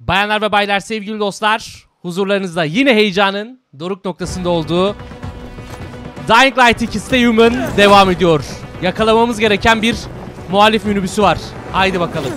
Bayanlar ve baylar, sevgili dostlar, huzurlarınızda yine heyecanın doruk noktasında olduğu Dying Light 2 Stay Human devam ediyor. Yakalamamız gereken bir muhalif minibüsü var. Haydi bakalım.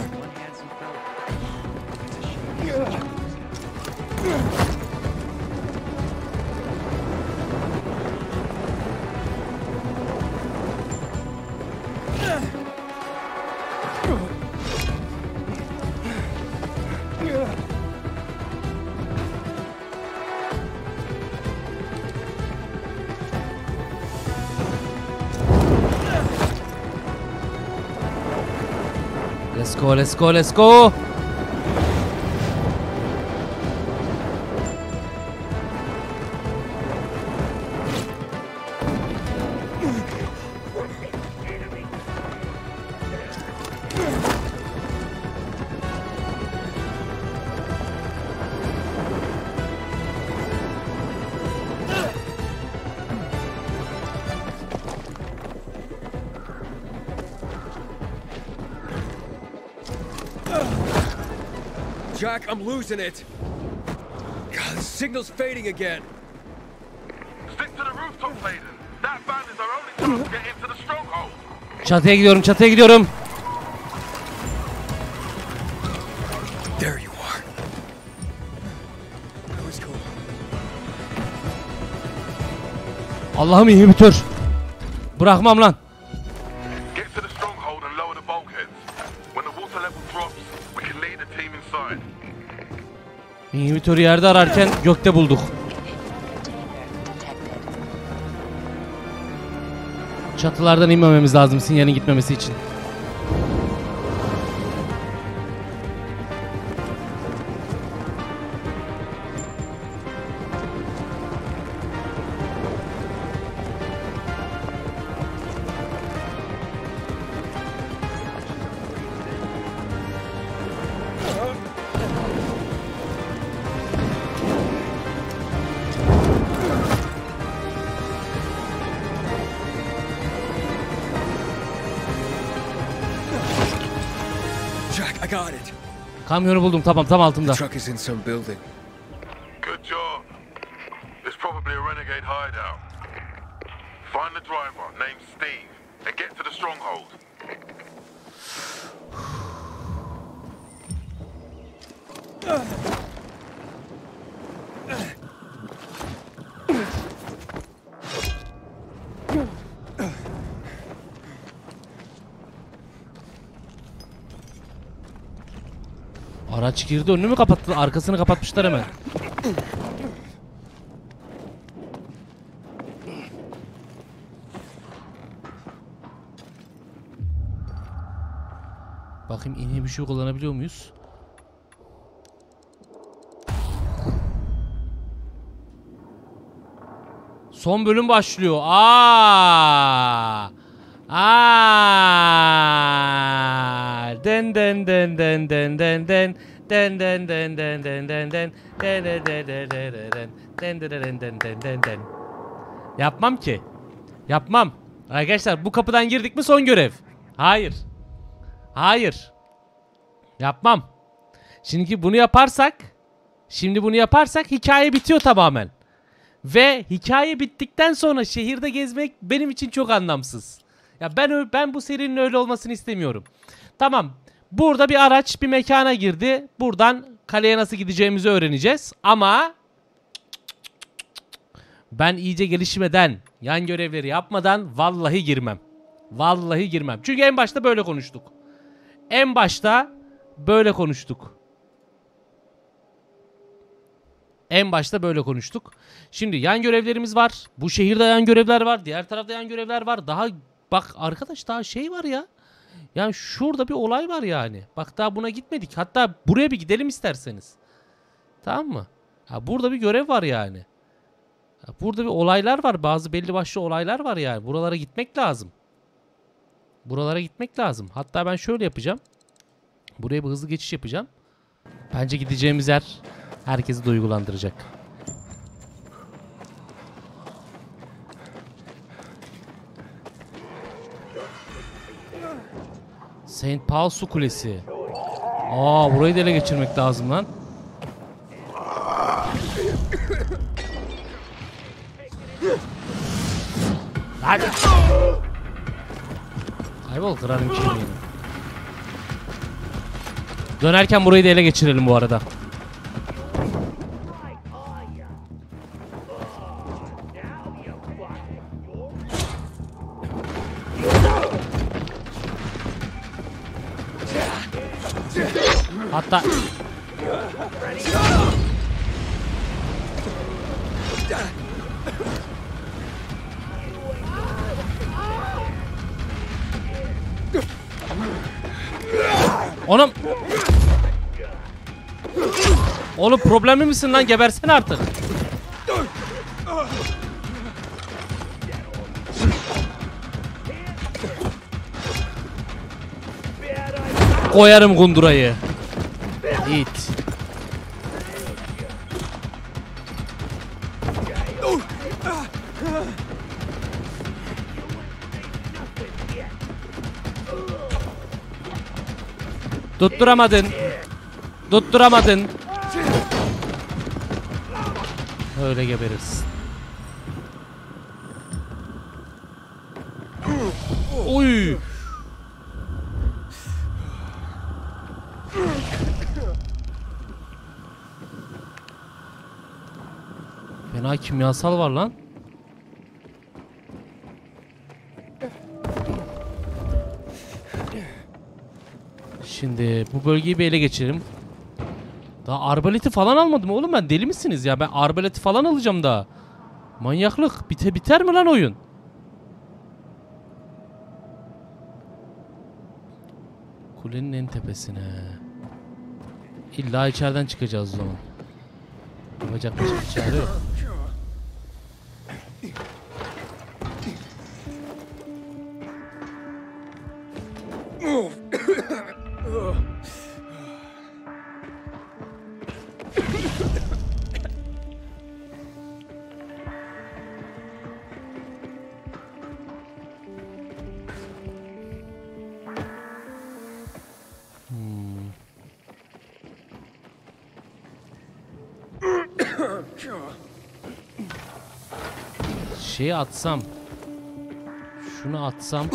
Let's go, let's go, I'm losing it. God, the signal's fading again. Stick to the rooftop, Layden. That van is our only chance to get into the stronghold. Çatıya gidiyorum, çatıya gidiyorum. There you are. That was cool. Allah'ım inhibitör. Bırakmam lan. İnhibitörü yerde ararken gökte bulduk. Çatılardan inmememiz lazım sinyalin gitmemesi için. Jack, I got it. Kamyonu buldum tamam tam altımda. Truck is in some building. Good job. It's probably a renegade hideout. Find the driver, named Steve, and get to the stronghold. Araç girdi önünü mü kapattı? Arkasını kapatmışlar hemen. Bakayım bir şey kullanabiliyor muyuz? Son bölüm başlıyor. Aa! Aa! Den den den den den den den den den den den den den den den den den den den den den den den den den Yapmam ki. Yapmam. Arkadaşlar bu kapıdan girdik mi son görev. Hayır. Hayır. Yapmam. Şimdi bunu yaparsak Şimdi bunu yaparsak hikaye bitiyor tamamen. Ve hikaye bittikten sonra şehirde gezmek benim için çok anlamsız. Ya ben ben bu serinin öyle olmasını istemiyorum. Tamam. Burada bir araç bir mekana girdi. Buradan kaleye nasıl gideceğimizi öğreneceğiz. Ama ben iyice gelişmeden, yan görevleri yapmadan vallahi girmem. Vallahi girmem. Çünkü en başta böyle konuştuk. En başta böyle konuştuk. En başta böyle konuştuk. Şimdi yan görevlerimiz var. Bu şehirde yan görevler var. Diğer tarafta yan görevler var. Daha bak arkadaş daha şey var ya. Yani şurada bir olay var yani. Bak daha buna gitmedik. Hatta buraya bir gidelim isterseniz. Tamam mı? Ha, burada bir görev var yani. Ha, burada bir olaylar var. Bazı belli başlı olaylar var yani. Buralara gitmek lazım. Buralara gitmek lazım. Hatta ben şöyle yapacağım. Buraya bir hızlı geçiş yapacağım. Bence gideceğimiz yer herkesi duygulandıracak. Saint Paul Su Kulesi. Aa burayı da ele geçirmek lazım lan. Hadi. Kaybol kırarım kimliğini. Dönerken burayı da ele geçirelim bu arada. Problemli misin lan gebersene artık. Koyarım kundurayı. İt. Tutturamadın. Tutturamadın. Öyle geberirsin. Oy. Fena kimyasal var lan. Şimdi bu bölgeyi bir ele geçirelim. Daha arbaleti falan almadım oğlum ben. Deli misiniz ya? Ben arbaleti falan alacağım daha. Manyaklık. Bite biter mi lan oyun? Kulenin en tepesine. İlla içeriden çıkacağız o zaman. Yapacak bir çare yok. Şeyi atsam. Şunu atsam.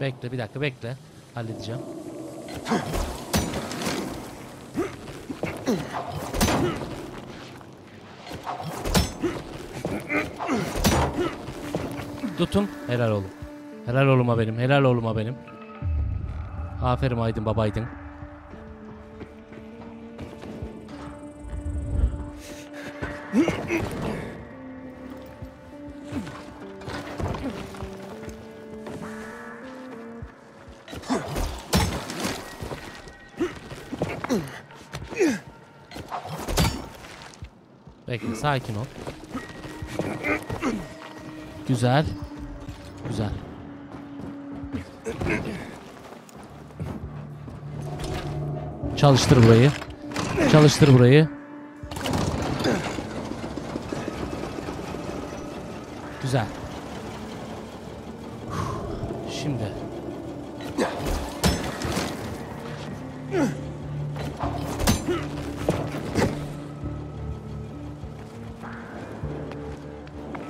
Bekle bir dakika bekle. Halledeceğim. Tutun. Helal oğlum. Helal oğluma benim. Helal oğluma benim. Aferin Aydın babaydın. Bekle sakin ol. Güzel. Çalıştır burayı. Çalıştır burayı. Güzel. Şimdi.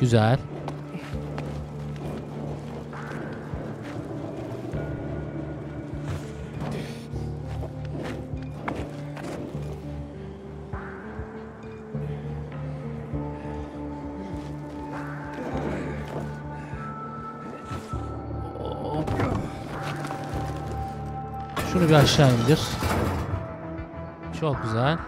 Güzel. Aşağı indir. Çok güzel.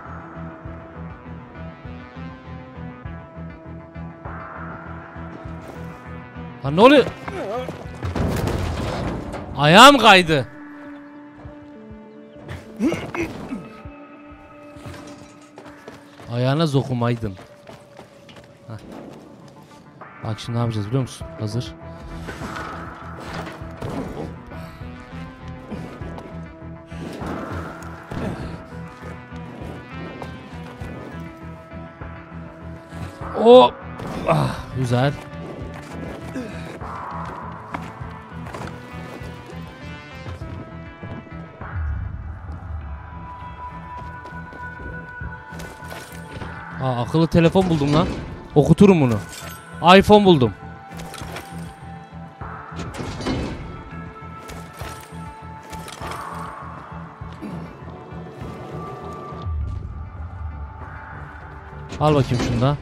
Lan ne oluyor? Ayağım kaydı. Ayağına zokumaydın. Heh. Bak şimdi ne yapacağız biliyor musun? Hazır. O ah, güzel. Aa, akıllı telefon buldum lan. Okuturum bunu. iPhone buldum. Al bakayım şunu da.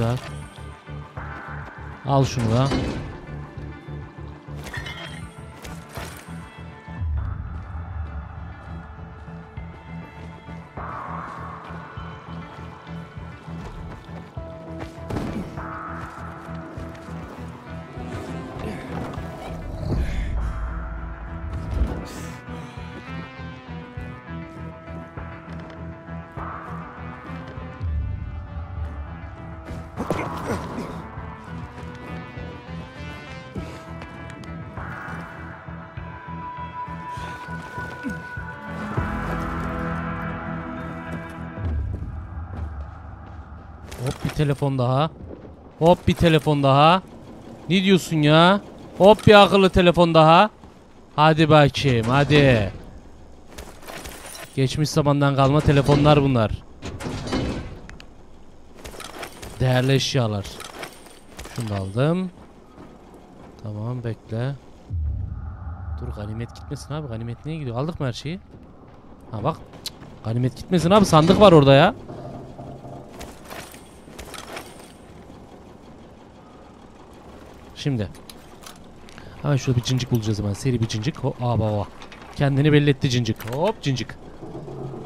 Güzel. Al şunu da. Telefon daha. Hop bir telefon daha. Ne diyorsun ya? Hop bir akıllı telefon daha. Hadi bakayım hadi. Geçmiş zamandan kalma telefonlar bunlar. Değerli eşyalar. Şunu da aldım. Tamam bekle. Dur ganimet gitmesin abi. Ganimet niye gidiyor? Aldık mı her şeyi? Ha bak. Cık, Ganimet gitmesin abi. Sandık var orada ya. Şimdi. Hemen şurada bir cincik bulacağız hemen. Seri bir cincik. Ho Aa baba. Kendini belli etti cincik. Hop cincik.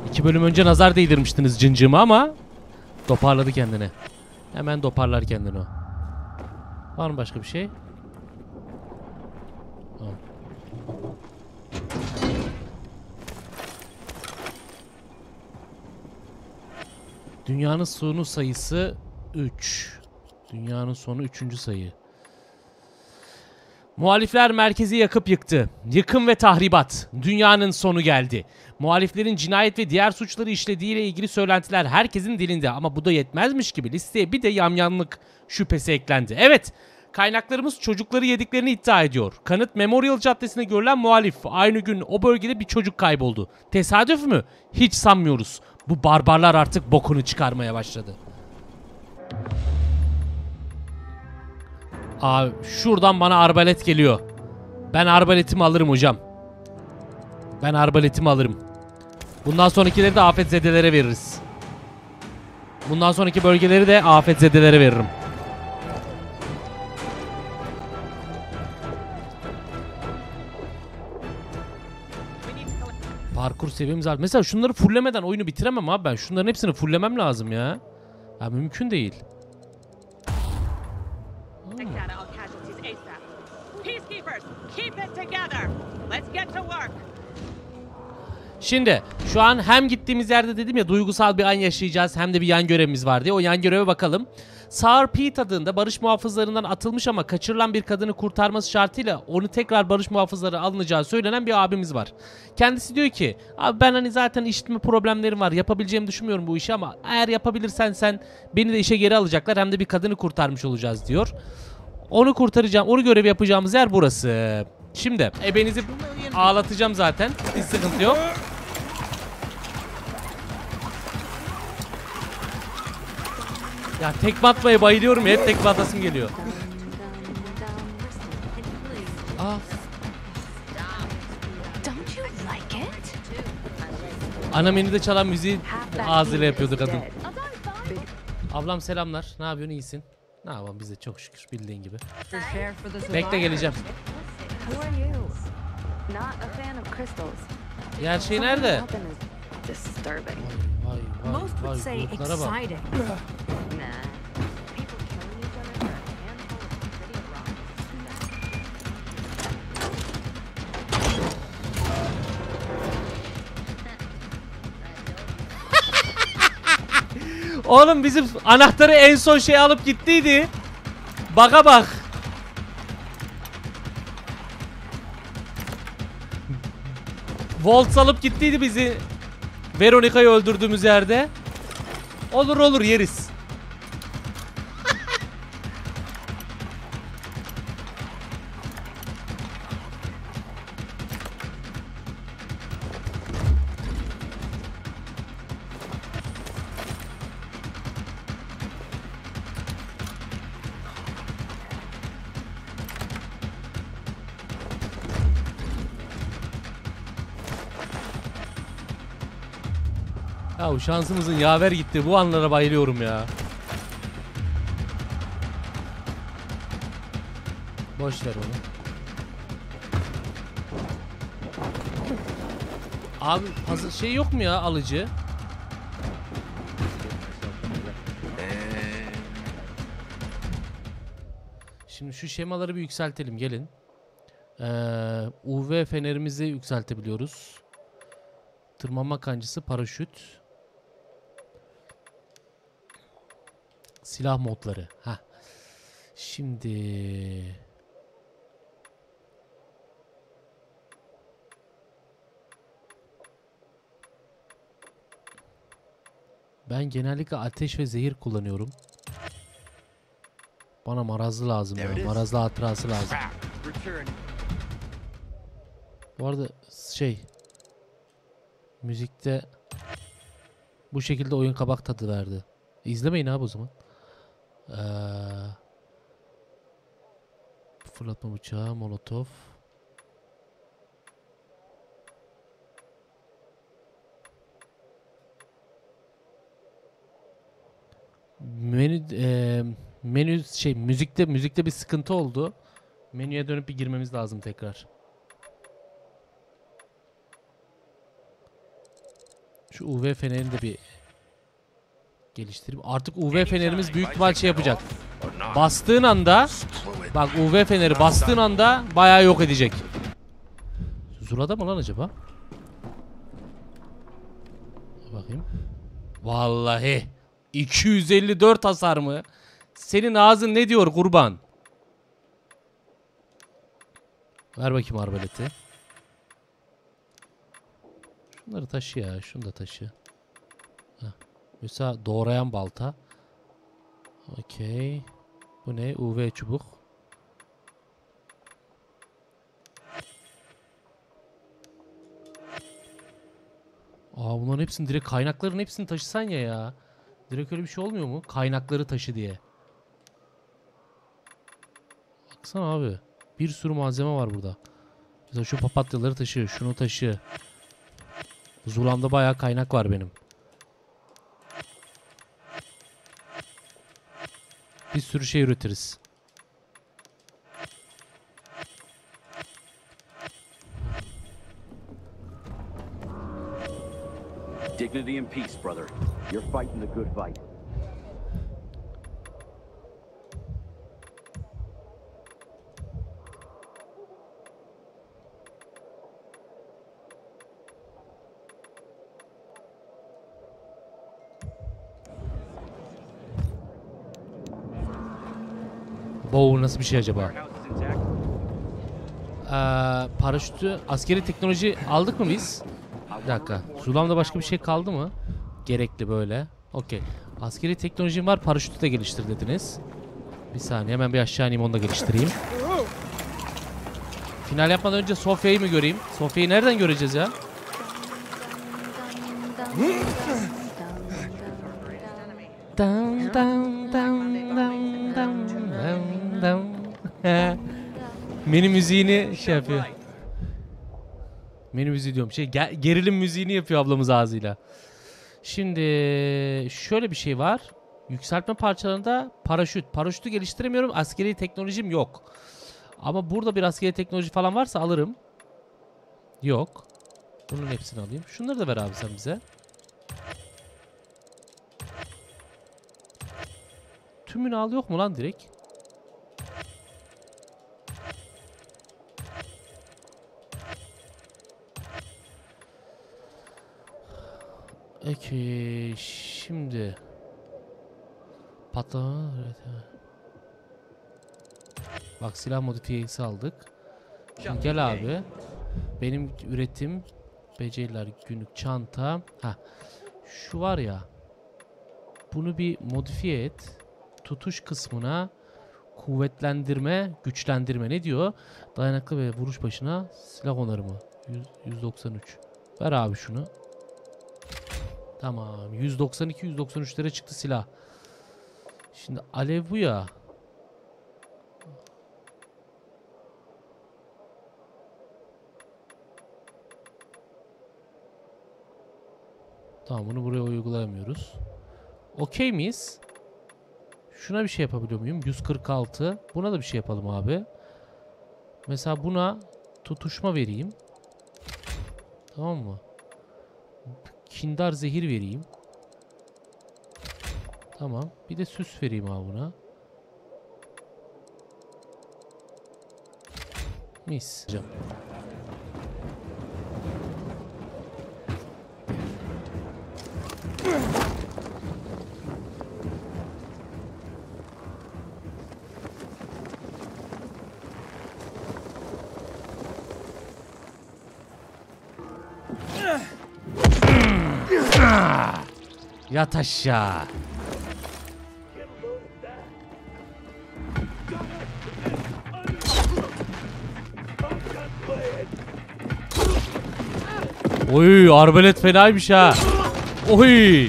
İki bölüm önce nazar değdirmiştiniz cincığıma ama toparladı kendini. Hemen toparlar kendini o. Var mı başka bir şey? Dünyanın sonu sayısı 3. Dünyanın sonu 3. sayı. Muhalifler merkezi yakıp yıktı. Yıkım ve tahribat. Dünyanın sonu geldi. Muhaliflerin cinayet ve diğer suçları işlediğiyle ilgili söylentiler herkesin dilinde ama bu da yetmezmiş gibi listeye bir de yamyanlık şüphesi eklendi. Evet, kaynaklarımız çocukları yediklerini iddia ediyor. Kanıt Memorial Caddesi'nde görülen muhalif. Aynı gün o bölgede bir çocuk kayboldu. Tesadüf mü? Hiç sanmıyoruz. Bu barbarlar artık bokunu çıkarmaya başladı. Abi şuradan bana arbalet geliyor. Ben arbaletimi alırım hocam. Ben arbaletimi alırım. Bundan sonrakileri de afetzedelere veririz. Bundan sonraki bölgeleri de afetzedelere veririm. Parkur seviyemiz var. Mesela şunları fullemeden oyunu bitiremem abi ben. Şunların hepsini fullemem lazım ya. Ya mümkün değil. Data on casualties ASAP. Peacekeepers, keep it together. Let's get to work. Şimdi şu an hem gittiğimiz yerde dedim ya duygusal bir an yaşayacağız hem de bir yan görevimiz var diye. O yan göreve bakalım. Sour Pete adında barış muhafızlarından atılmış ama kaçırılan bir kadını kurtarması şartıyla onu tekrar barış muhafızları alınacağı söylenen bir abimiz var. Kendisi diyor ki abi ben hani zaten işitme problemlerim var yapabileceğimi düşünmüyorum bu işi ama eğer yapabilirsen sen beni de işe geri alacaklar hem de bir kadını kurtarmış olacağız diyor. Onu kurtaracağım, onu görev yapacağımız yer burası. Şimdi ebenizi ağlatacağım zaten. Hiç sıkıntı yok. Ya tekme atmaya bayılıyorum ya. Hep tekme atasım geliyor. Aa, ana menüde çalan müziği ağzıyla yapıyordu kadın. Ablam selamlar. Ne yapıyorsun? İyisin. Ne yapalım biz de çok şükür bildiğin gibi. Bekle geleceğim. Diğer şey nerede? Vay vay Most would vay say bulutlara bak. Oğlum bizim anahtarı en son şey alıp gittiydi. Baka bak. Volt alıp gittiydi bizi. Veronica'yı öldürdüğümüz yerde. Olur olur yeriz. Ya şansımızın yaver gitti. Bu anlara bayılıyorum ya. Boş ver onu. Abi hazır şey yok mu ya alıcı? Şimdi şu şemaları bir yükseltelim gelin. Ee, UV fenerimizi yükseltebiliyoruz. Tırmanma kancası, paraşüt. Silah modları. Ha. Şimdi ben genellikle ateş ve zehir kullanıyorum. Bana marazlı lazım ya. Marazlı hatırası lazım. Bu arada şey müzikte bu şekilde oyun kabak tadı verdi. İzlemeyin abi o zaman. Ee, fırlatma bıçağı, molotof. Menü e, menü şey müzikte müzikte bir sıkıntı oldu. Menüye dönüp bir girmemiz lazım tekrar. Şu UV fenerini de bir geliştirip artık UV fenerimiz büyük ihtimal şey yapacak. Bastığın anda bak UV feneri bastığın anda bayağı yok edecek. Zula'da mı lan acaba? Bakayım. Vallahi 254 hasar mı? Senin ağzın ne diyor kurban? Ver bakayım arbaleti. Şunları taşı ya. Şunu da taşı. Mesela doğrayan balta. Okey. Bu ne? UV çubuk. Aa bunların hepsini direkt kaynakların hepsini taşısan ya ya. Direkt öyle bir şey olmuyor mu? Kaynakları taşı diye. Baksana abi. Bir sürü malzeme var burada. Mesela şu papatyaları taşı, şunu taşı. Zulam'da bayağı kaynak var benim. Bir sürü şey üretiriz. Dignity and peace, brother. You're fighting the good fight. Wow nasıl bir şey acaba? Ee, paraşütü askeri teknoloji aldık mı biz? Bir dakika. Zulam'da başka bir şey kaldı mı? Gerekli böyle. Okey. Askeri teknolojim var. Paraşütü de geliştir dediniz. Bir saniye hemen bir aşağı ineyim onu da geliştireyim. Final yapmadan önce Sofya'yı mı göreyim? Sofya'yı nereden göreceğiz ya? Menü müziğini şey yapıyor. Menü müziği diyorum. Şey ge- gerilim müziğini yapıyor ablamız ağzıyla. Şimdi şöyle bir şey var. Yükseltme parçalarında paraşüt. Paraşütü geliştiremiyorum. Askeri teknolojim yok. Ama burada bir askeri teknoloji falan varsa alırım. Yok. Bunun hepsini alayım. Şunları da ver abi sen bize. Tümünü al yok mu lan direkt? Peki şimdi patlama evet, evet. Bak silah modifiyesi aldık. Şimdi gel abi. Benim üretim beceriler günlük çanta. Ha. Şu var ya. Bunu bir modifiye et. Tutuş kısmına kuvvetlendirme, güçlendirme ne diyor? Dayanıklı ve vuruş başına silah onarımı. 100, 193. Ver abi şunu. Tamam. 192 193'lere çıktı silah. Şimdi alev bu ya. Tamam bunu buraya uygulayamıyoruz. Okey miyiz? Şuna bir şey yapabiliyor muyum? 146. Buna da bir şey yapalım abi. Mesela buna tutuşma vereyim. Tamam mı? Kindar zehir vereyim. Tamam. Bir de süs vereyim abi buna. Mis. Hocam. Yat aşağı. Oy arbalet fenaymış ha. Oy.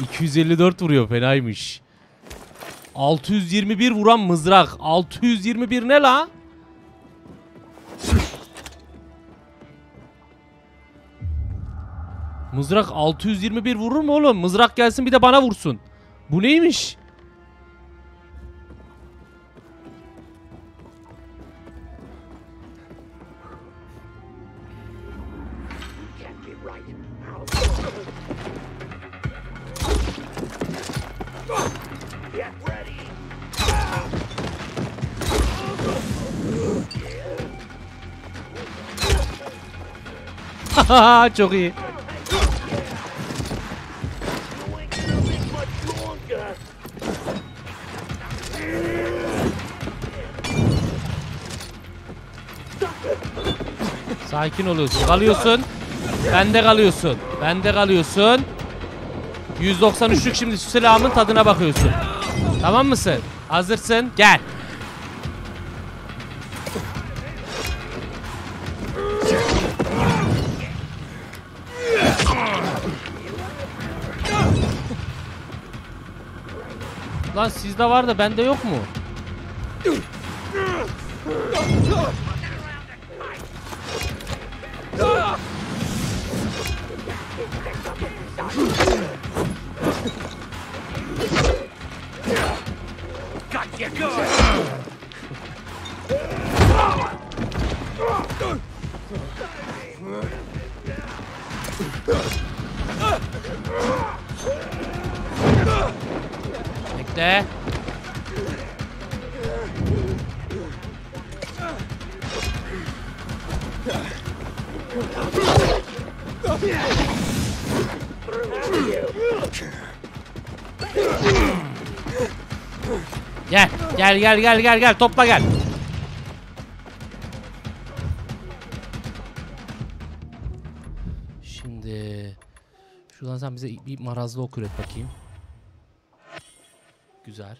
254 vuruyor fenaymış. 621 vuran mızrak. 621 ne la? Mızrak 621 vurur mu oğlum? Mızrak gelsin bir de bana vursun. Bu neymiş? Çok iyi. Sakin oluyorsun. Kalıyorsun. Bende kalıyorsun. Bende kalıyorsun. 193'lük şimdi şu silahımın tadına bakıyorsun. Tamam mısın? Hazırsın. Gel. Lan sizde var da bende yok mu? Gel, gel, gel, gel, gel, topla gel. Şimdi şuradan sen bize bir marazlı ok üret bakayım. Güzel.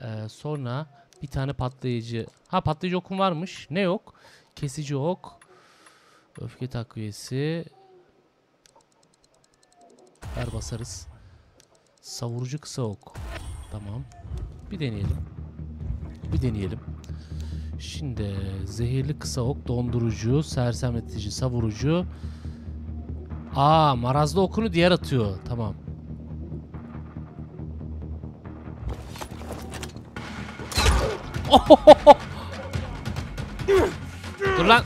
Ee, sonra bir tane patlayıcı. Ha patlayıcı okum varmış. Ne yok? Kesici ok. Öfke takviyesi. Ver basarız. Savurucu kısa ok. Tamam. Bir deneyelim. Bir deneyelim. Şimdi zehirli kısa ok, dondurucu, sersemletici, savurucu. Aa, marazlı okunu diğer atıyor. Tamam. Dur lan.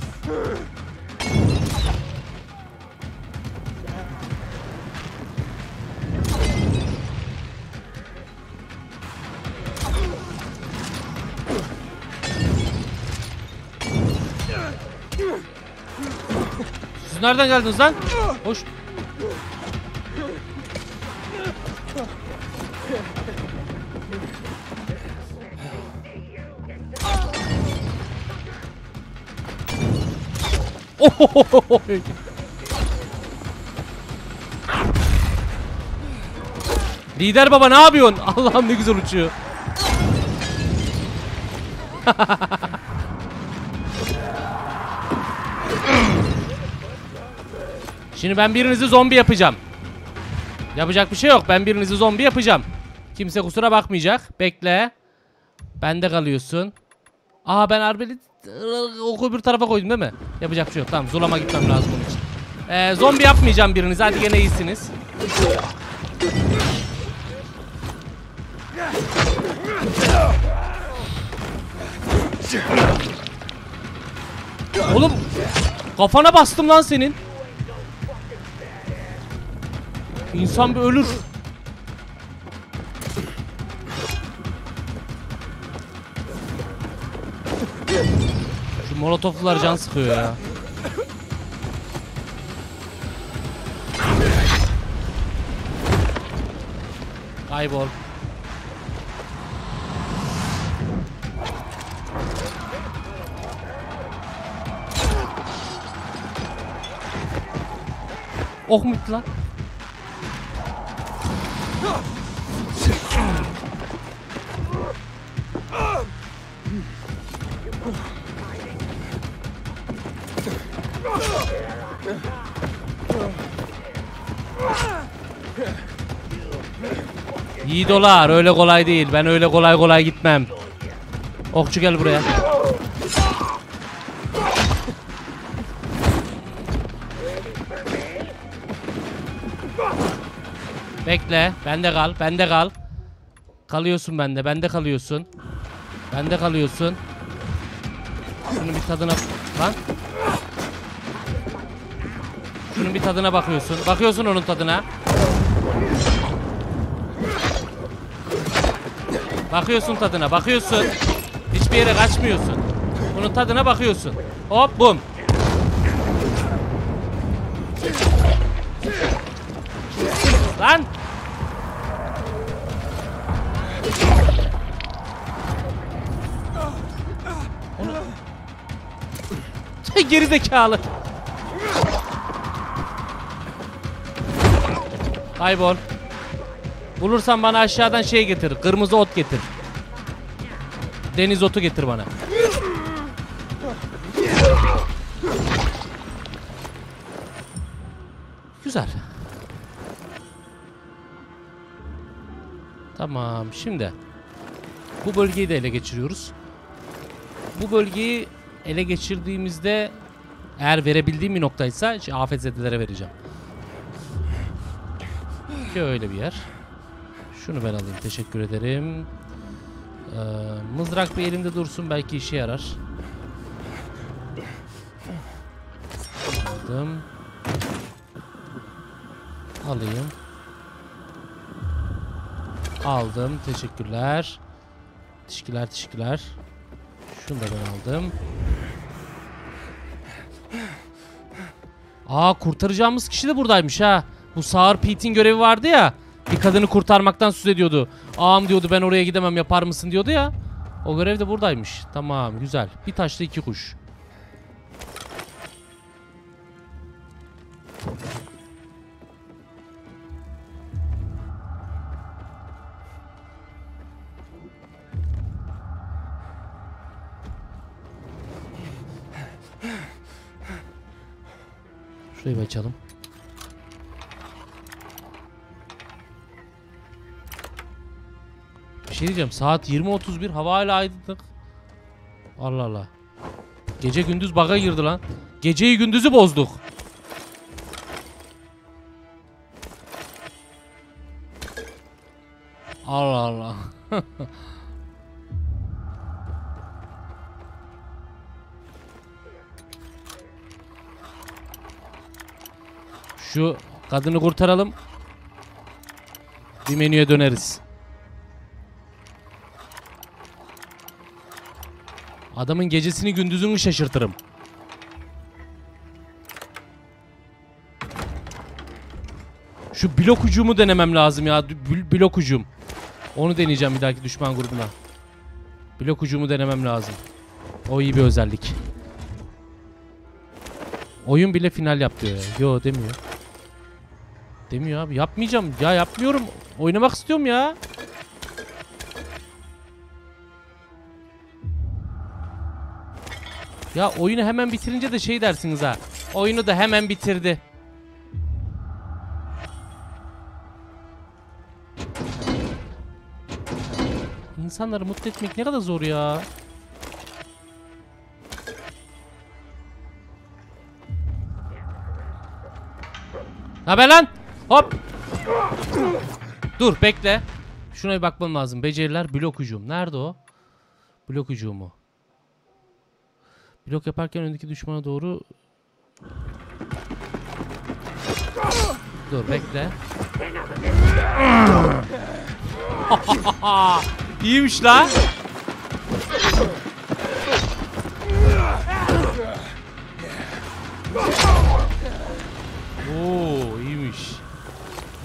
Siz nereden geldiniz lan? Hoş. Ohohohohoy. Lider baba ne yapıyorsun? Allah'ım ne güzel uçuyor. Şimdi ben birinizi zombi yapacağım. Yapacak bir şey yok. Ben birinizi zombi yapacağım. Kimse kusura bakmayacak. Bekle. Bende kalıyorsun. Aa ben arbelet oku bir tarafa koydum değil mi? Yapacak bir şey yok. Tamam zulama gitmem lazım onun için. Ee, zombi yapmayacağım biriniz. Hadi gene iyisiniz. Oğlum kafana bastım lan senin. İnsan bir ölür. Şu molotoflar can sıkıyor ya. Kaybol. Ok mu lan? İyi dolar öyle kolay değil. Ben öyle kolay kolay gitmem. Okçu gel buraya. Bekle. Bende kal. Bende kal. Kalıyorsun bende. Bende kalıyorsun. Bende kalıyorsun. Şunu bir tadına... Lan. Şunun bir tadına bakıyorsun. Bakıyorsun onun tadına. Bakıyorsun tadına, bakıyorsun. Hiçbir yere kaçmıyorsun. Bunun tadına bakıyorsun. Hop bum. Lan. Onu... Geri zekalı. Kaybol. Bulursan bana aşağıdan şey getir. Kırmızı ot getir. Deniz otu getir bana. Güzel. Tamam şimdi bu bölgeyi de ele geçiriyoruz. Bu bölgeyi ele geçirdiğimizde eğer verebildiğim bir noktaysa şey, afetzedelere vereceğim. Şöyle bir yer. Şunu ben alayım. Teşekkür ederim. Ee, mızrak bir elimde dursun. Belki işe yarar. Aldım. Alayım. Aldım. Teşekkürler. Teşekkürler, teşekkürler. Şunu da ben aldım. Aa kurtaracağımız kişi de buradaymış ha. Bu Sağır Pete'in görevi vardı ya. Bir kadını kurtarmaktan söz ediyordu. Ağam diyordu ben oraya gidemem yapar mısın diyordu ya. O görev de buradaymış. Tamam güzel. Bir taşla iki kuş. Şurayı açalım. Bir şey diyeceğim. Saat 20.31 hava hala aydınlık. Allah Allah. Gece gündüz baga girdi lan. Geceyi gündüzü bozduk. Allah Allah. Şu kadını kurtaralım. Bir menüye döneriz. Adamın gecesini gündüzünü şaşırtırım. Şu blok hücumu denemem lazım ya. Bl- blok hücum. Onu deneyeceğim bir dahaki düşman grubuna. Blok hücumu denemem lazım. O iyi bir özellik. Oyun bile final yap diyor ya. Yo demiyor. Demiyor abi. Yapmayacağım. Ya yapmıyorum. Oynamak istiyorum ya. Ya oyunu hemen bitirince de şey dersiniz ha. Oyunu da hemen bitirdi. İnsanları mutlu etmek ne kadar zor ya. Haber lan? Hop. Dur bekle. Şuna bir bakmam lazım. Beceriler blok hücum. Nerede o? Blok hücumu. Blok yaparken öndeki düşmana doğru... Dur bekle. İyiymiş la. Oo iyiymiş.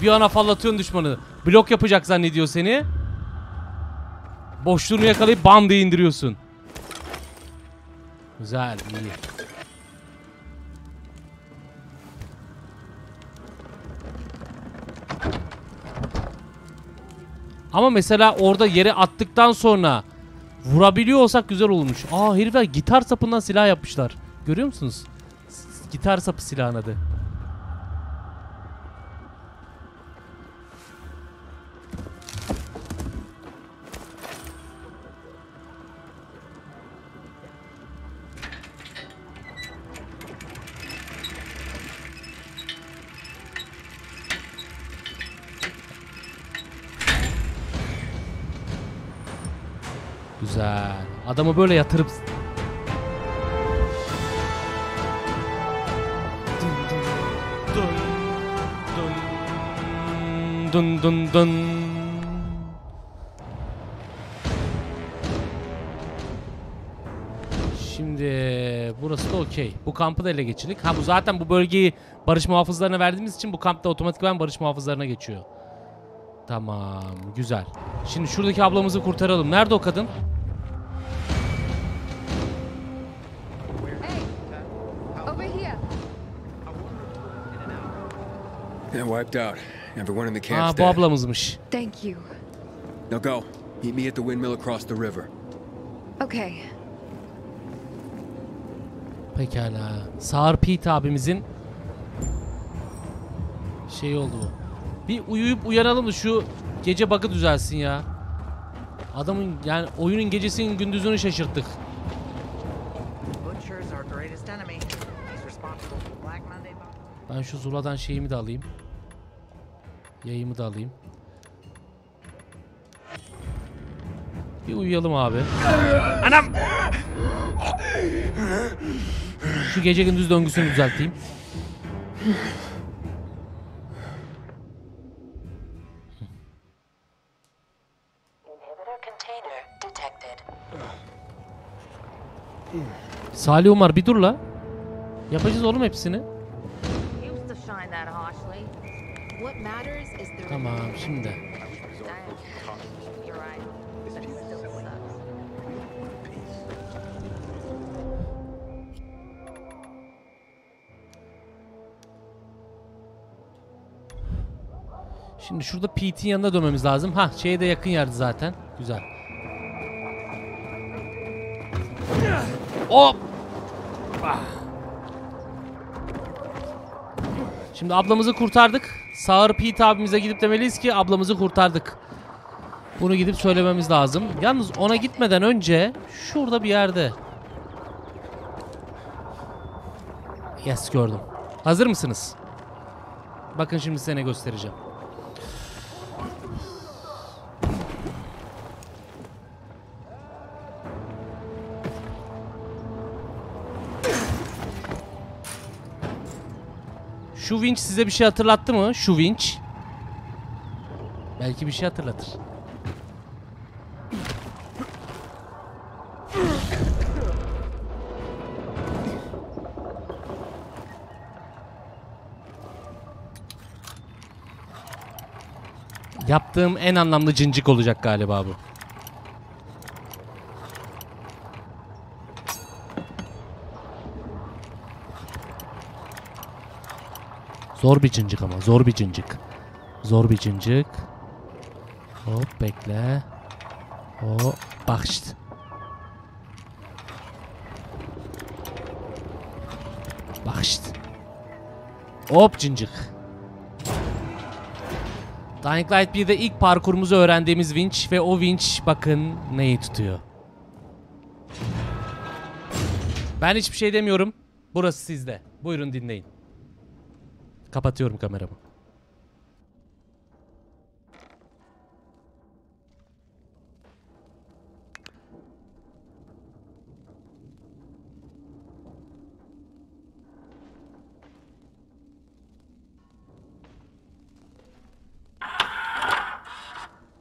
Bir an afallatıyorsun düşmanı. Blok yapacak zannediyor seni. Boşluğunu yakalayıp bam diye indiriyorsun. Güzel, iyi. Ama mesela orada yere attıktan sonra vurabiliyor olsak güzel olmuş. Aa herifler gitar sapından silah yapmışlar. Görüyor musunuz? Gitar sapı silahın adı. Adamı böyle yatırıp... Dun dun dun. Şimdi burası da okey. Bu kampı da ele geçirdik. Ha bu zaten bu bölgeyi barış muhafızlarına verdiğimiz için bu kampta otomatikman barış muhafızlarına geçiyor. Tamam, güzel. Şimdi şuradaki ablamızı kurtaralım. Nerede o kadın? Yeah, wiped out. Everyone in the camp's bu dead. ablamızmış. Thank you. Now go. Meet me at the windmill across the river. Okay. Pekala. Sağır Pete abimizin şey oldu bu. Bir uyuyup uyanalım da şu gece bug'ı düzelsin ya. Adamın yani oyunun gecesinin gündüzünü şaşırttık. Butcher's our greatest enemy. He's responsible for Black Monday bomb. Ben şu Zula'dan şeyimi de alayım. Yayımı da alayım. Bir uyuyalım abi. Anam! Şu gece gündüz döngüsünü düzelteyim. Salih Umar bir dur la. Yapacağız oğlum hepsini. Tamam şimdi. Şimdi şurada Pete'in yanına dönmemiz lazım. Ha şeye de yakın yerdi zaten. Güzel. Hop! Şimdi ablamızı kurtardık. Sağır Pete abimize gidip demeliyiz ki ablamızı kurtardık. Bunu gidip söylememiz lazım. Yalnız ona gitmeden önce şurada bir yerde. Yes gördüm. Hazır mısınız? Bakın şimdi size ne göstereceğim. Şu vinç size bir şey hatırlattı mı? Şu vinç. Belki bir şey hatırlatır. Yaptığım en anlamlı cincik olacak galiba bu. Zor bir cincik ama zor bir cincik. Zor bir cincik. Hop bekle. Hop bak işte. Bak işte. Hop cincik. Dying Light 1'de ilk parkurumuzu öğrendiğimiz winch ve o winch bakın neyi tutuyor. Ben hiçbir şey demiyorum. Burası sizde. Buyurun dinleyin. Kapatıyorum kameramı.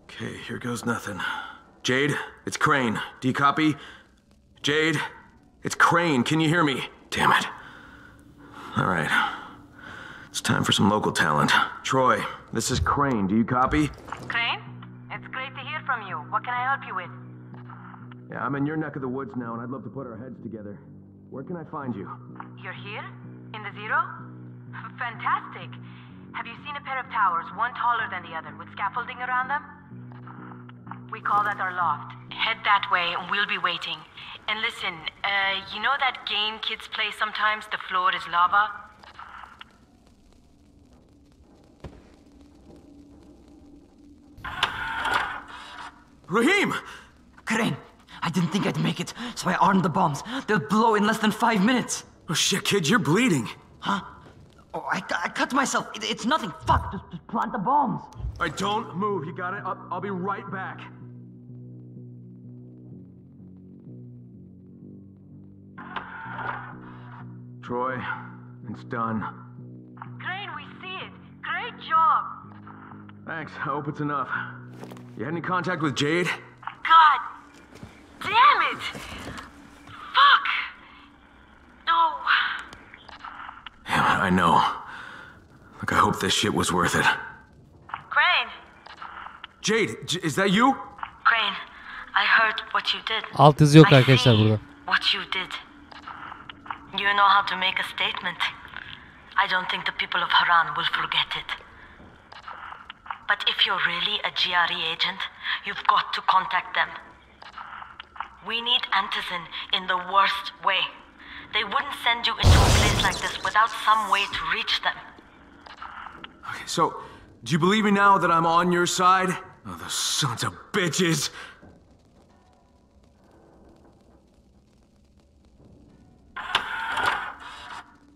Okay, here goes nothing. Jade, it's Crane. Do you copy? Jade, it's Crane. Can you hear me? Damn it. All right. Time for some local talent. Troy, this is Crane. Do you copy? Crane? It's great to hear from you. What can I help you with? Yeah, I'm in your neck of the woods now, and I'd love to put our heads together. Where can I find you? You're here? In the Zero? Fantastic. Have you seen a pair of towers, one taller than the other, with scaffolding around them? We call that our loft. Head that way and we'll be waiting. And listen, uh, you know that game kids play sometimes? The floor is lava? Raheem! Crane, I didn't think I'd make it, so I armed the bombs. They'll blow in less than five minutes. Oh shit, kid, you're bleeding. Huh? Oh, I, I cut myself. It, it's nothing. Fuck, just, just plant the bombs. All right, don't move. You got it? I'll, I'll be right back. Troy, it's done. Crane, we see it. Great job. Thanks. I hope it's enough. You had any contact with Jade? God damn it! Fuck! No. Yeah, I know. Look, I hope this shit was worth it. Crane, Jade, J- is that you? Crane, I heard what you did. Alt yazı yok I arkadaşlar burada. What you did. You know how to make a statement. I don't think the people of Haran will forget it. But if you're really a GRE agent, you've got to contact them. We need Antizin in the worst way. They wouldn't send you into a place like this without some way to reach them. Okay, so, do you believe me now that I'm on your side? Oh, those sons of bitches!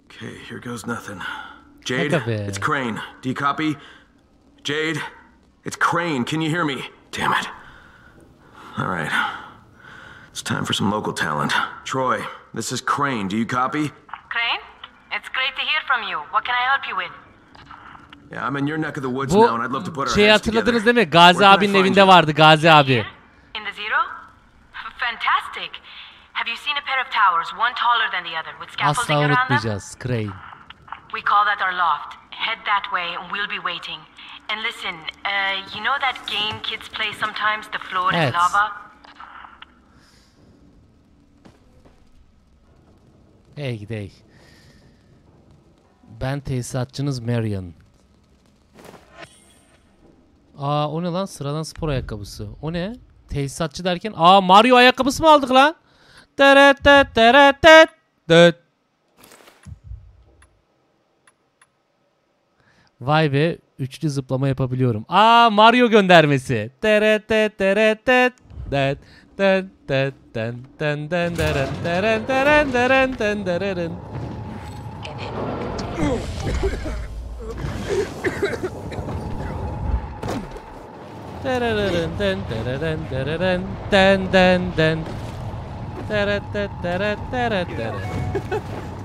Okay, here goes nothing. Jade, it's Crane. Do you copy? Jade, it's Crane. Can you hear me? Damn it. All right. It's time for some local talent. Troy, this is Crane. Do you copy? Crane, it's great to hear from you. What can I help you with? Yeah, I'm in your neck of the woods now, and I'd love to put our şeyi heads hatırladınız together. değil mi? Gazi Where can I abinin find evinde you? vardı Gazi abi. In the Zero? Fantastic. Have you seen a pair of towers, one taller than the other, with Asla scaffolding around them? unutmayacağız. Crane. We call that our loft. Head that way and we'll be waiting. And listen, uh, you know that game kids play sometimes? The floor Evet. is lava? Hey gidey. Ben tesisatçınız Marion. Aa o ne lan? Sıradan spor ayakkabısı. O ne? Tesisatçı derken aa Mario ayakkabısı mı aldık lan? Teret tet teret tet tet. Vay be üçlü zıplama yapabiliyorum. Aa Mario göndermesi.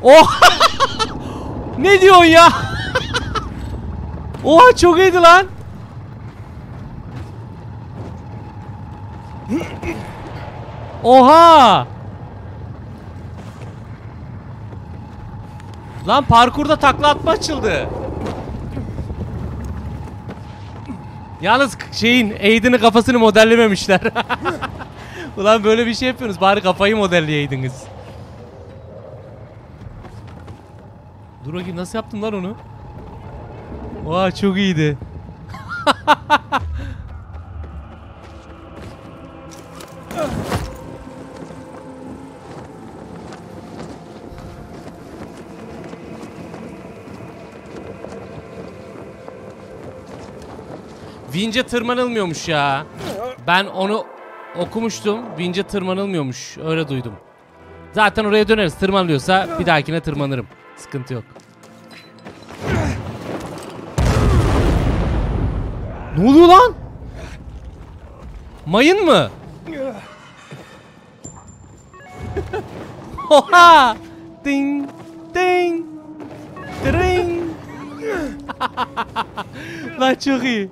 Oh! ne diyorsun ya? Oha çok iyiydi lan. Oha! Lan parkurda takla atma açıldı. Yalnız şeyin Aiden'in kafasını modellememişler. Ulan böyle bir şey yapıyorsunuz. Bari kafayı modelleyeydiniz. Dur bakayım nasıl yaptın lan onu? Oha çok iyiydi. Vince tırmanılmıyormuş ya. Ben onu okumuştum. Vince tırmanılmıyormuş. Öyle duydum. Zaten oraya döneriz. Tırmanılıyorsa bir dahakine tırmanırım. Sıkıntı yok. Ne oluyor lan? Mayın mı? Oha! Ding ding ding. lan çok iyi.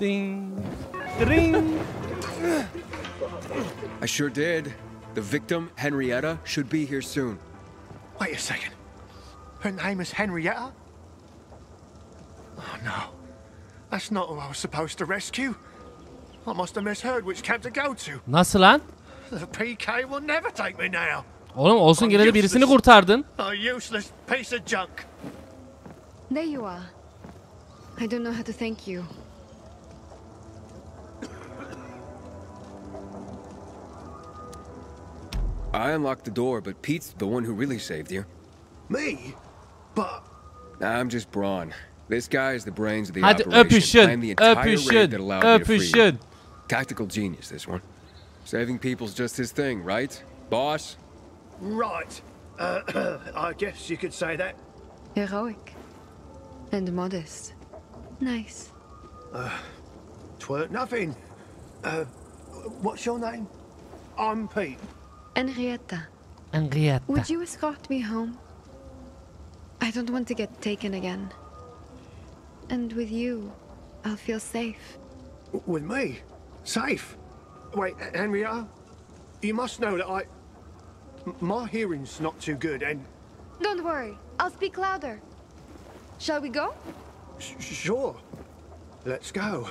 Ding ding. I sure did. The victim, Henrietta, should be here soon. Wait a second. Her name is Henrietta? Oh no. That's not who I was supposed to rescue. I must have misheard which camp to go to. Nasıl lan? The PK will never take me now. Oğlum olsun gene de birisini kurtardın. A useless piece of junk. There you are. I don't know how to thank you. I unlocked the door, but Pete's the one who really saved you. Me? But I'm just Braun. This guy is the brains of the Hadi operation. öpüşün, I'm the entire öpüşün, raid that allowed me to free you. Tactical genius, this one. Saving people's just his thing, right? Boss? right. Uh, I guess you could say that. Heroic. And modest. Nice. Twerk nothing. Uh, what's your name? I'm Pete. Henrietta, Henrietta. would you escort me home? I don't want to get taken again. And with you, I'll feel safe. With me? Safe? Wait, Henrietta? You must know that I... My hearing's not too good, and... Don't worry, I'll speak louder. Shall we go? sh- Sure. Let's go.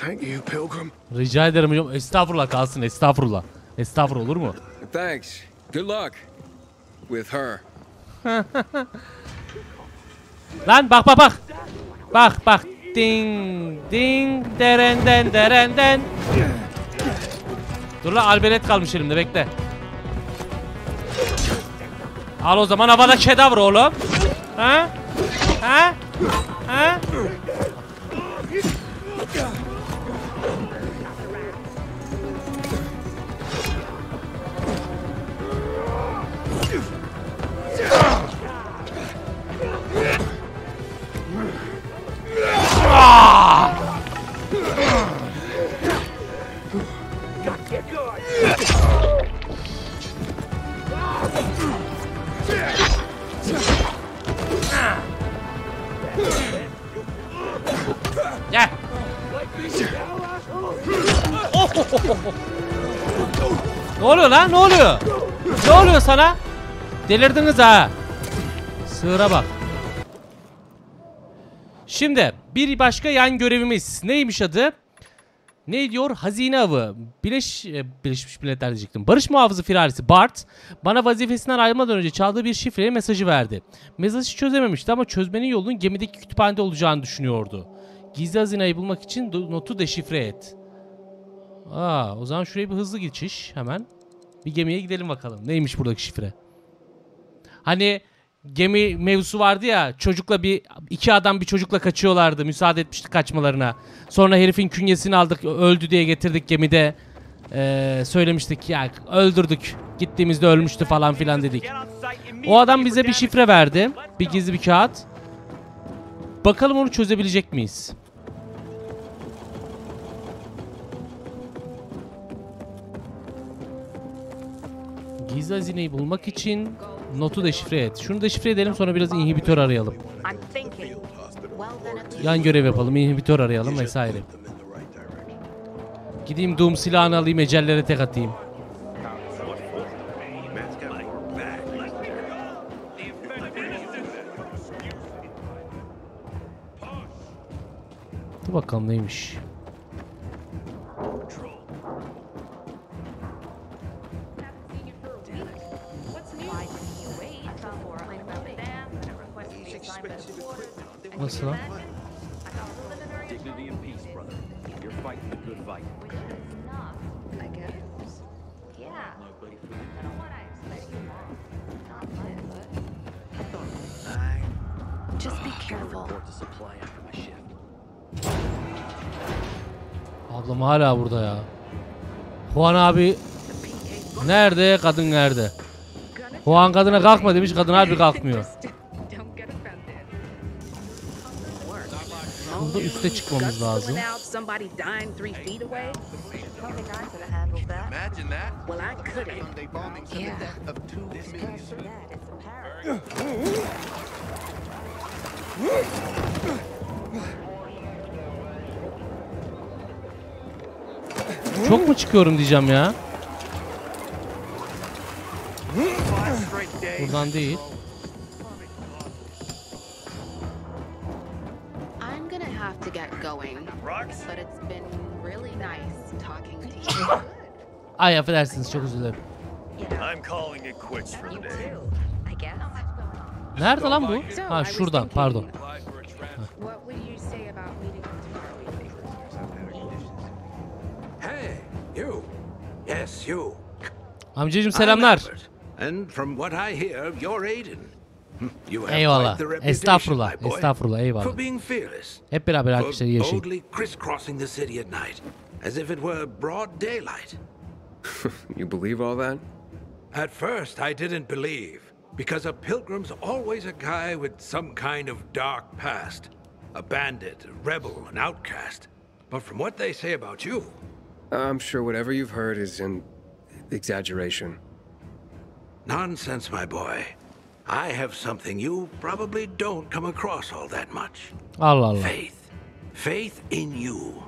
Thank you, Pilgrim. Rica ederim hocam. Estağfurullah kalsın. Estağfurullah. Estağfurullah olur mu? Thanks. Good luck. With her. Lan bak bak bak. Bak bak. Ding ding derenden derenden. Dur lan albelet kalmış elimde bekle. Al o zaman havada kedavra oğlum. Ha? Ha? Ha? Ne oluyor lan? Ne oluyor? Ne oluyor sana? Delirdiniz ha. Sığıra bak. Şimdi bir başka yan görevimiz neymiş adı? Ne diyor? Hazine avı. Birleş, e, Birleşmiş Milletler diyecektim. Barış muhafızı firarisi Bart bana vazifesinden ayrılmadan önce çaldığı bir şifreye mesajı verdi. Mesajı çözememişti ama çözmenin yolunun gemideki kütüphanede olacağını düşünüyordu. Gizli hazineyi bulmak için notu deşifre et. Aa, o zaman şuraya bir hızlı geçiş hemen. Bir gemiye gidelim bakalım. Neymiş buradaki şifre? Hani gemi mevzusu vardı ya çocukla bir iki adam bir çocukla kaçıyorlardı müsaade etmiştik kaçmalarına. Sonra herifin künyesini aldık öldü diye getirdik gemide. Ee, söylemiştik ya öldürdük gittiğimizde ölmüştü falan filan dedik. O adam bize bir şifre verdi bir gizli bir kağıt. Bakalım onu çözebilecek miyiz? Gizli hazineyi bulmak için notu deşifre et. Şunu deşifre edelim sonra biraz inhibitör arayalım. Yan görev yapalım, inhibitör arayalım vesaire. Gideyim Doom silahını alayım, ecellere tek atayım. Dur bakalım neymiş. My shift. Ablam hala burada ya. Juan abi nerede? Kadın nerede? Juan kadına kalkma demiş, kadın harbi kalkmıyor. Yeah. That is apparent. Çok mu çıkıyorum diyeceğim ya. Buradan değil. Have to get going. But it's been really nice talking to you. Ay affedersiniz çok özür dilerim. I'm calling it quits for the day. I guess. Nerede lan bu? Ha şuradan pardon. What would you say about meeting up Hey, you. Yes, you. Amcacım selamlar. And from what I hear, you're Aiden. You have Eyvallah. quite the reputation, Estağfurullah. my boy, Estağfurullah. Eyvallah. For being fearless. Hep beraber For arkadaşlar yaşayın. boldly crisscrossing the city at night, as if it were broad daylight. You believe all that? At first, I didn't believe, because a pilgrim's always a guy with some kind of dark past. A bandit, a rebel, an outcast. But from what they say about you, I'm sure whatever you've heard is an exaggeration. nonsense, my boy. I have something you probably don't come across all that much. Allah Allah. Faith. Faith in you.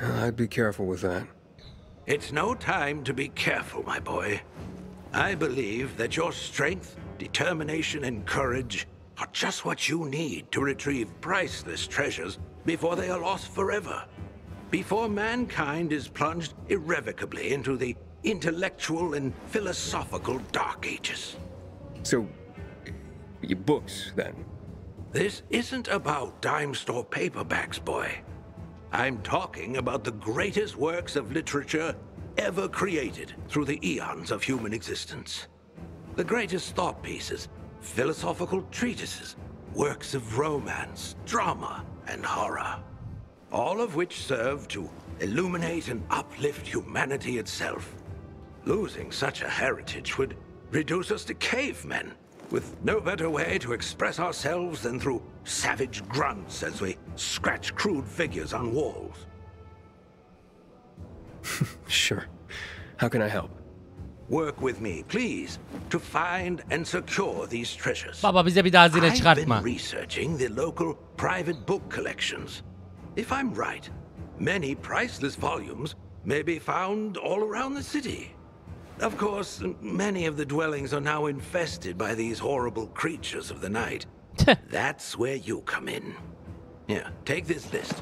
Uh, I'd be careful with that. It's no time to be careful, my boy. I believe that your strength, determination, and courage are just what you need to retrieve priceless treasures before they are lost forever. Before mankind is plunged irrevocably into the intellectual and philosophical dark ages. So, your books, then? This isn't about dime store paperbacks, boy. I'm talking about the greatest works of literature ever created through the eons of human existence. The greatest thought pieces, philosophical treatises, works of romance, drama, and horror. All of which serve to illuminate and uplift humanity itself. Losing such a heritage would reduce us to cavemen, with no better way to express ourselves than through savage grunts as we scratch crude figures on walls. Sure. How can I help? Work with me, please, to find and secure these treasures. Baba bize bir daha zile I've been researching the local private book collections. If I'm right, many priceless volumes may be found all around the city. Of course, many of the dwellings are now infested by these horrible creatures of the night. That's where you come in. Here, take this list.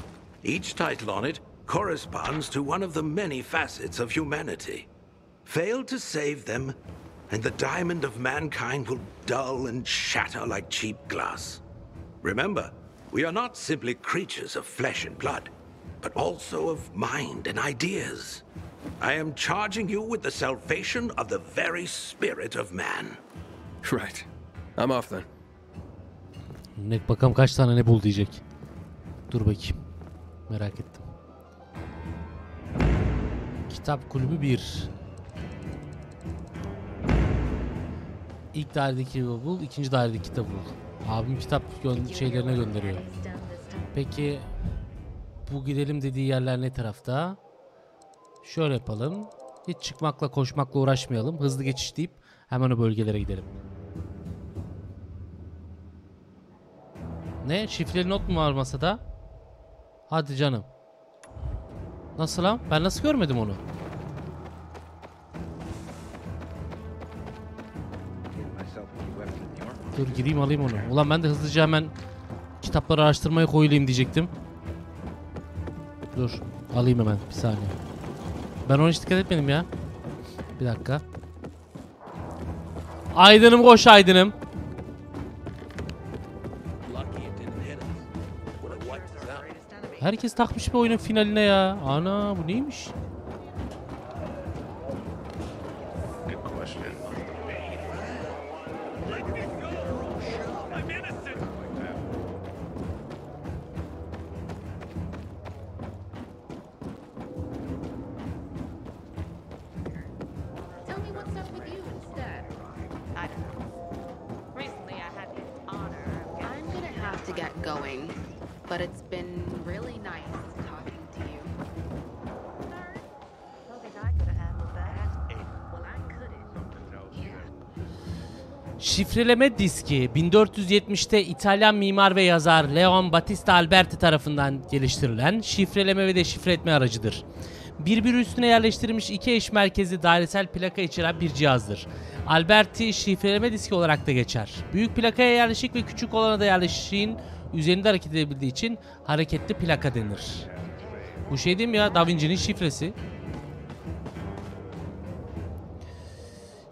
Each title on it corresponds to one of the many facets of humanity. Fail to save them, and the diamond of mankind will dull and shatter like cheap glass. Remember, we are not simply creatures of flesh and blood, but also of mind and ideas. I am charging you with the salvation of the very spirit of man. Right. I'm off then. Ne bakalım kaç tane ne bul diyecek. Dur bakayım. Merak ettim. Kitap kulübü 1. İlk dairedeki kitabı bul, ikinci dairedeki kitabı bul. Abim kitap gö- şeylerine gönderiyor. Peki bu gidelim dediği yerler ne tarafta? Şöyle yapalım. Hiç çıkmakla koşmakla uğraşmayalım. Hızlı geçiş deyip hemen o bölgelere gidelim. Ne? Şifreli not mu var masada? Hadi canım. Nasıl lan? Ben nasıl görmedim onu? Dur gireyim alayım onu. Ulan ben de hızlıca hemen kitapları araştırmaya koyulayım diyecektim. Dur. Alayım hemen bir saniye. Ben ona hiç dikkat etmedim ya. Bir dakika. Aydınım koş aydınım. Herkes takmış bir oyunun finaline ya. Ana bu neymiş? Şifreleme diski 1470'te İtalyan mimar ve yazar Leon Battista Alberti tarafından geliştirilen şifreleme ve deşifre etme aracıdır. Birbiri üstüne yerleştirilmiş iki eş merkezli dairesel plaka içeren bir cihazdır. Alberti şifreleme diski olarak da geçer. Büyük plakaya yerleşik ve küçük olana da yerleşiğin üzerinde hareket edebildiği için hareketli plaka denir. Bu şey değil mi ya Da Vinci'nin şifresi?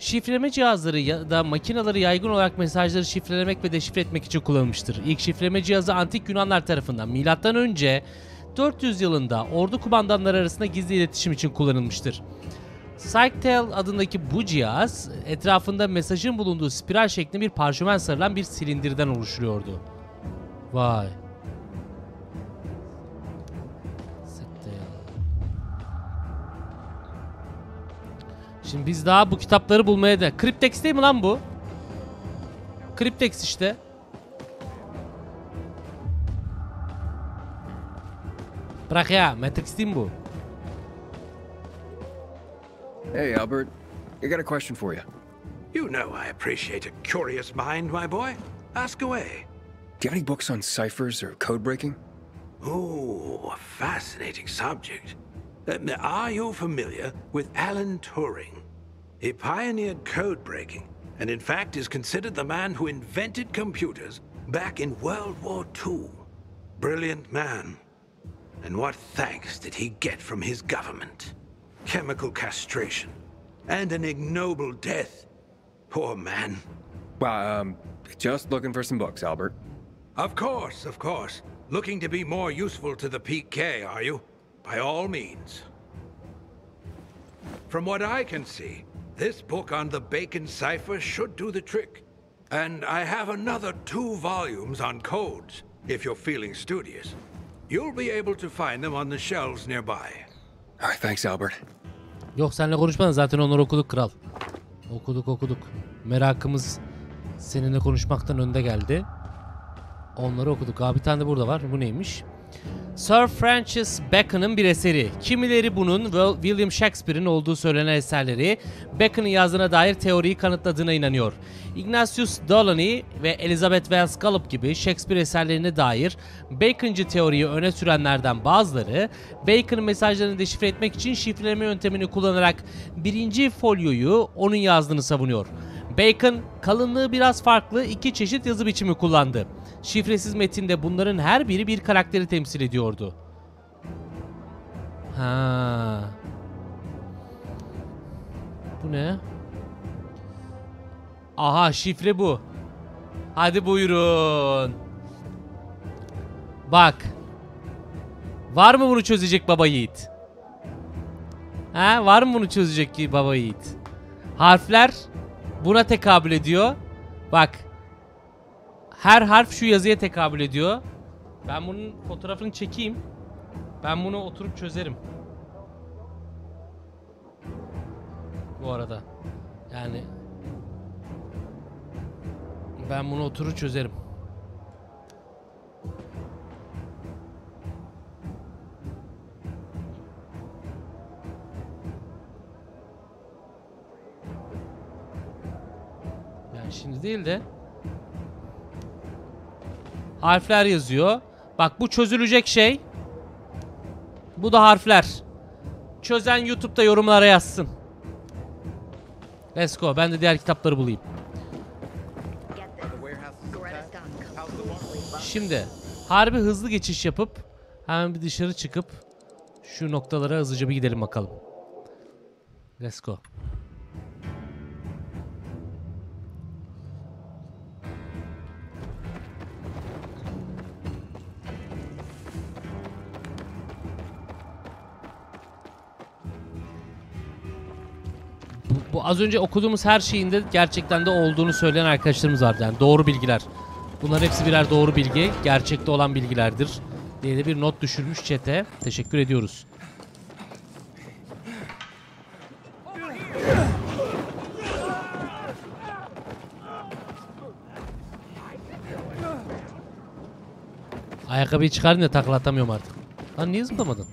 Şifreleme cihazları ya da makineleri yaygın olarak mesajları şifrelemek ve deşifre etmek için kullanılmıştır. İlk şifreleme cihazı antik Yunanlar tarafından milattan önce 400 yılında ordu kumandanları arasında gizli iletişim için kullanılmıştır. Psychtel adındaki bu cihaz etrafında mesajın bulunduğu spiral şeklinde bir parşömen sarılan bir silindirden oluşuyordu. Vay. Şimdi biz daha bu kitapları bulmaya da... Cryptex değil mi lan bu? Cryptex işte. Bırak ya. Matrix değil mi bu? Hey, Albert. I got a question for you. You know I appreciate a curious mind, my boy. Ask away. Do you have any books on ciphers or code breaking? Oh, a fascinating subject. Uh, are you familiar with Alan Turing? He pioneered code breaking, and in fact is considered the man who invented computers back in World War II. Brilliant man. And what thanks did he get from his government? Chemical castration, and an ignoble death. Poor man. Well, um, just looking for some books, Albert. Of course, of course. Looking to be more useful to the PK, are you? By all means. From what I can see, this book on the Bacon cipher should do the trick. And I have another two volumes on codes, if you're feeling studious. You'll be able to find them on the shelves nearby. All right, thanks, Albert. Yok seninle konuşmadın zaten onları okuduk kral. Okuduk okuduk. Merakımız seninle konuşmaktan önde geldi. Onları okuduk. Abi bir tane de burada var. Bu neymiş? Sir Francis Bacon'ın bir eseri. Kimileri bunun Will- William Shakespeare'in olduğu söylenen eserleri Bacon'ın yazdığına dair teoriyi kanıtladığına inanıyor. Ignatius Delaunay ve Elizabeth Wells Gallup gibi Shakespeare eserlerine dair Bacon'cı teoriyi öne sürenlerden bazıları Bacon'ın mesajlarını deşifre etmek için şifreleme yöntemini kullanarak birinci folyoyu onun yazdığını savunuyor. Bacon kalınlığı biraz farklı iki çeşit yazı biçimi kullandı. Şifresiz metinde bunların her biri bir karakteri temsil ediyordu. Ha. Bu ne? Aha şifre bu. Hadi buyurun. Bak. Var mı bunu çözecek baba yiğit? Ha, var mı bunu çözecek ki baba yiğit? Harfler buna tekabül ediyor. Bak. Her harf şu yazıya tekabül ediyor. Ben bunun fotoğrafını çekeyim. Ben bunu oturup çözerim. Bu arada. Yani ben bunu oturur çözerim. Yani şimdi değil de harfler yazıyor. Bak bu çözülecek şey. Bu da harfler. Çözen YouTube'da yorumlara yazsın. Let's go. Ben de diğer kitapları bulayım. Şimdi harbi hızlı geçiş yapıp hemen bir dışarı çıkıp şu noktalara hızlıca bir gidelim bakalım. Let's go. Bu, az önce okuduğumuz her şeyin de gerçekten de olduğunu söyleyen arkadaşlarımız vardı. Yani doğru bilgiler. Bunların hepsi birer doğru bilgi. Gerçekte olan bilgilerdir. Diye de bir not düşürmüş çete. Teşekkür ediyoruz. Ayakkabıyı çıkarın da takla atamıyorum artık. Lan niye zıplamadın?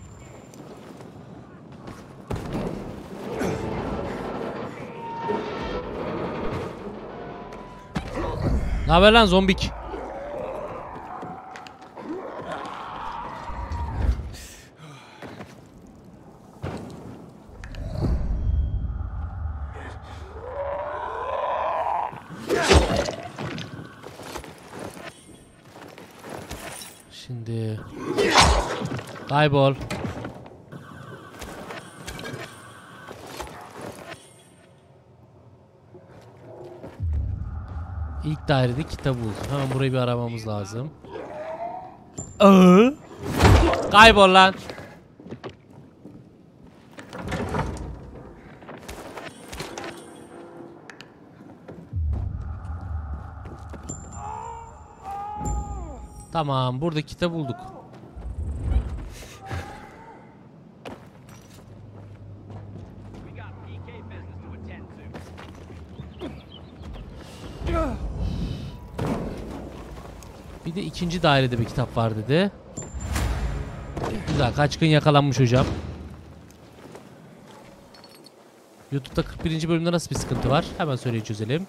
Ne haber lan zombik? Şimdi kaybol. İlk dairede kitabı buldum. Hemen burayı bir aramamız lazım. Iı. Kaybol lan. Tamam, burada kitap bulduk. Bir de ikinci dairede bir kitap var dedi. Güzel, kaçkın yakalanmış hocam. YouTube'da 41. bölümde nasıl bir sıkıntı var? Hemen söyleyin çözelim.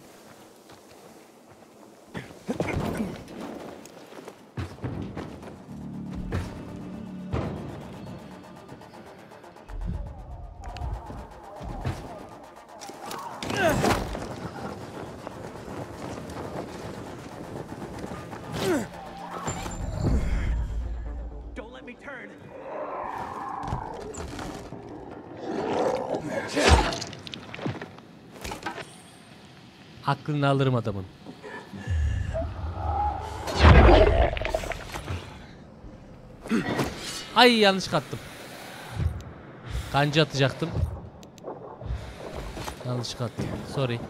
Aklını alırım adamın. Ay yanlış kattım. Kancı atacaktım. Yanlış kattım. Sorry.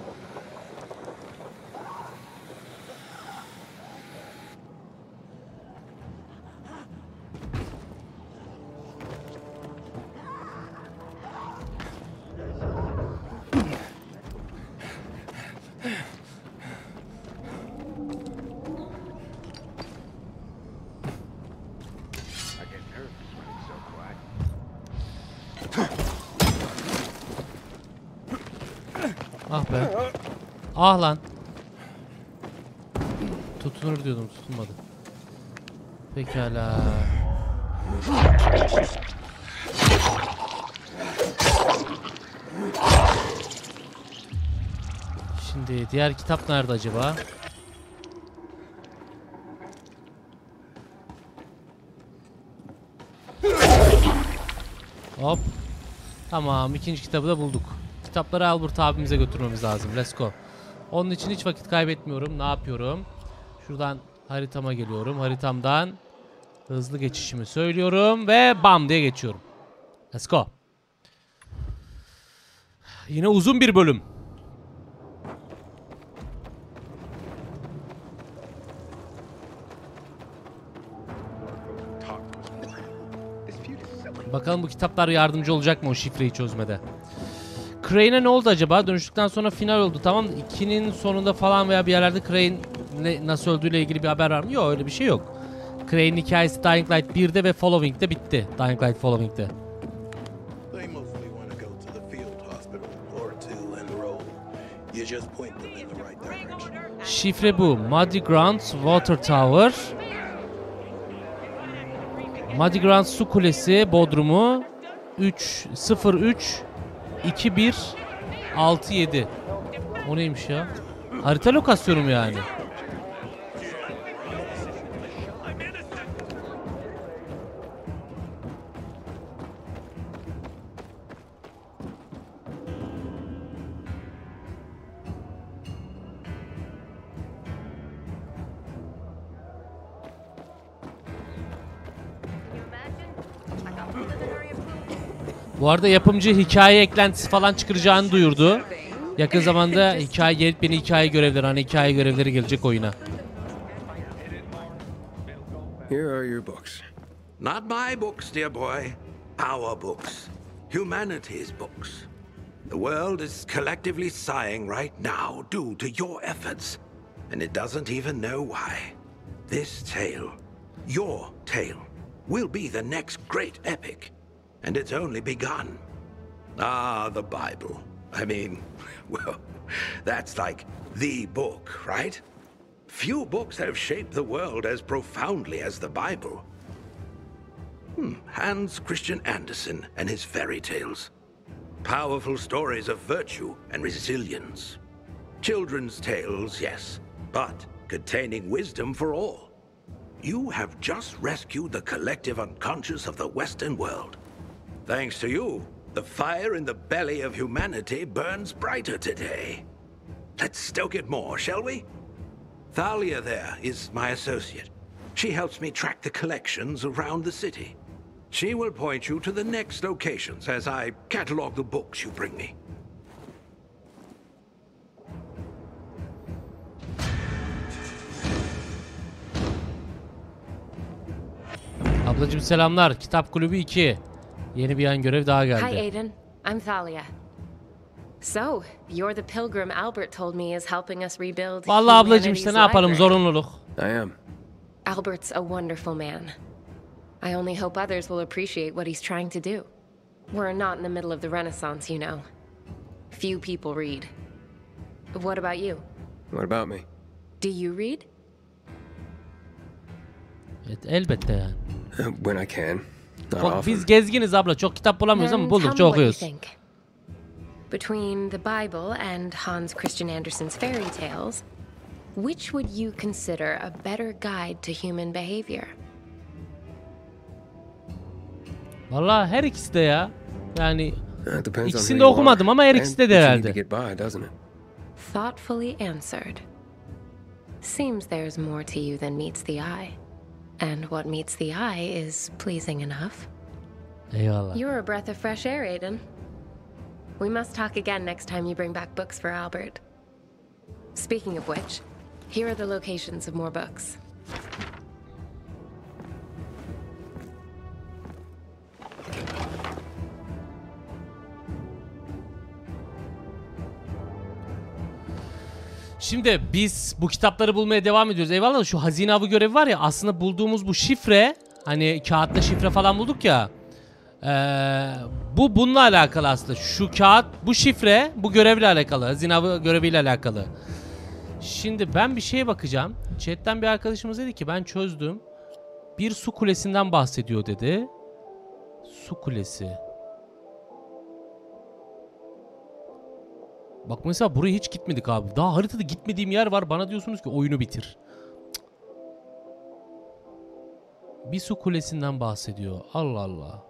Ah lan. Tutunur diyordum tutunmadı. Pekala. Şimdi diğer kitap nerede acaba? Hop. Tamam ikinci kitabı da bulduk. Kitapları Albert abimize götürmemiz lazım. Let's go. Onun için hiç vakit kaybetmiyorum. Ne yapıyorum? Şuradan haritama geliyorum. Haritamdan hızlı geçişimi söylüyorum ve bam diye geçiyorum. Let's go. Yine uzun bir bölüm. Bakalım bu kitaplar yardımcı olacak mı o şifreyi çözmede. Crane'e ne oldu acaba? Dönüştükten sonra final oldu tamam. 2'nin sonunda falan veya bir yerlerde Crane ne, nasıl öldüğüyle ilgili bir haber var mı? Yok öyle bir şey yok. Crane'in hikayesi Dying Light 1'de ve Following'de bitti. Dying Light Following'de. Şifre bu. Muddy Grounds Water Tower. Muddy Grounds Su Kulesi Bodrumu 3 03 21 67. O neymiş ya? Harita lokasyonu mu yani? Bu arada yapımcı hikaye eklentisi falan çıkaracağını duyurdu. Yakın zamanda hikaye yeni hikaye görevleri hani hikaye görevleri gelecek oyuna. Here are your books. Not my books, dear boy. Our books. Humanity's books. The world is collectively sighing right now due to your efforts, and it doesn't even know why. This tale, your tale, will be the next great epic, and it's only begun. Ah, the Bible. I mean, well, that's like the book, right? few books have shaped the world as profoundly as the Bible. Hmm, Hans Christian Andersen and his fairy tales. Powerful stories of virtue and resilience. Children's tales, yes, but containing wisdom for all. You have just rescued the collective unconscious of the Western world. Thanks to you, the fire in the belly of humanity burns brighter today. Let's stoke it more, shall we? Thalia there is my associate. She helps me track the collections around the city. She will point you to the next locations as I catalog the books you bring me. Ablacım selamlar. Kitap Kulübü 2. Yeni bir yan görev daha Hi. Aiden. I'm Thalia. So, you're the pilgrim Albert told me is helping us rebuild Vallahi ablacım humanity's işte ne yapalım library. zorunluluk. I am. Albert's a wonderful man. I only hope others will appreciate what he's trying to do. We're not in the middle of the Renaissance, you know. Few people read. What about you? What about me? Do you read? Evet, elbette yani. When I can. Çok- biz gezginiz abla. Çok kitap bulamıyoruz ama what you okuyoruz. Between the Bible and Hans Christian Andersen's fairy tales, which would you consider a better guide to human behavior? Vallahi her ikisi de ya. Yani Uh, ikisini de okumadım ama her ikisi de need herhalde. Thoughtfully answered. Seems there's more to you than meets the eye. And what meets the eye is pleasing enough. Eyvallah. You're a breath of fresh air, Aiden. We must talk again next time you bring back books for Albert. Speaking of which, here are the locations of more books. Şimdi biz bu kitapları bulmaya devam ediyoruz. Eyvallah şu hazine avı görevi var ya aslında bulduğumuz bu şifre hani kağıtta şifre falan bulduk ya. eee, bu bununla alakalı aslında. Şu kağıt bu şifre bu görevle alakalı. Hazine avı göreviyle alakalı. Şimdi ben bir şeye bakacağım. Chat'ten bir arkadaşımız dedi ki ben çözdüm. Bir su kulesinden bahsediyor dedi. Su kulesi. Bak mesela buraya hiç gitmedik abi. Daha haritada gitmediğim yer var. Bana diyorsunuz ki oyunu bitir. Bir su kulesinden bahsediyor. Allah Allah.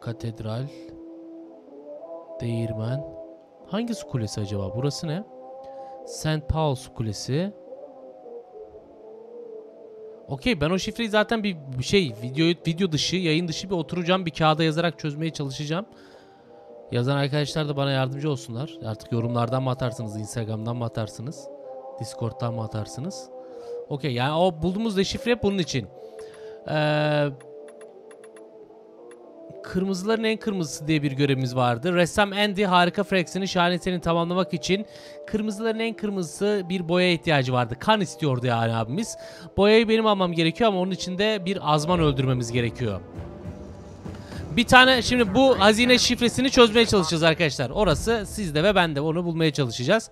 Katedral. Değirmen. Hangi su kulesi acaba? Burası ne? St. Paul su kulesi. Okey ben o şifreyi zaten bir şey video video dışı yayın dışı bir oturacağım bir kağıda yazarak çözmeye çalışacağım. Yazan arkadaşlar da bana yardımcı olsunlar. Artık yorumlardan mı atarsınız, Instagram'dan mı atarsınız, Discord'dan mı atarsınız? Okey yani o bulduğumuz deşifre hep bunun için. Ee, Kırmızıların en kırmızısı diye bir görevimiz vardı. Ressam Andy harika Frex'in şahenesini tamamlamak için kırmızıların en kırmızısı bir boya ihtiyacı vardı. Kan istiyordu yani abimiz. Boyayı benim almam gerekiyor ama onun için de bir azman öldürmemiz gerekiyor. Bir tane şimdi bu hazine şifresini çözmeye çalışacağız arkadaşlar. Orası sizde ve bende onu bulmaya çalışacağız.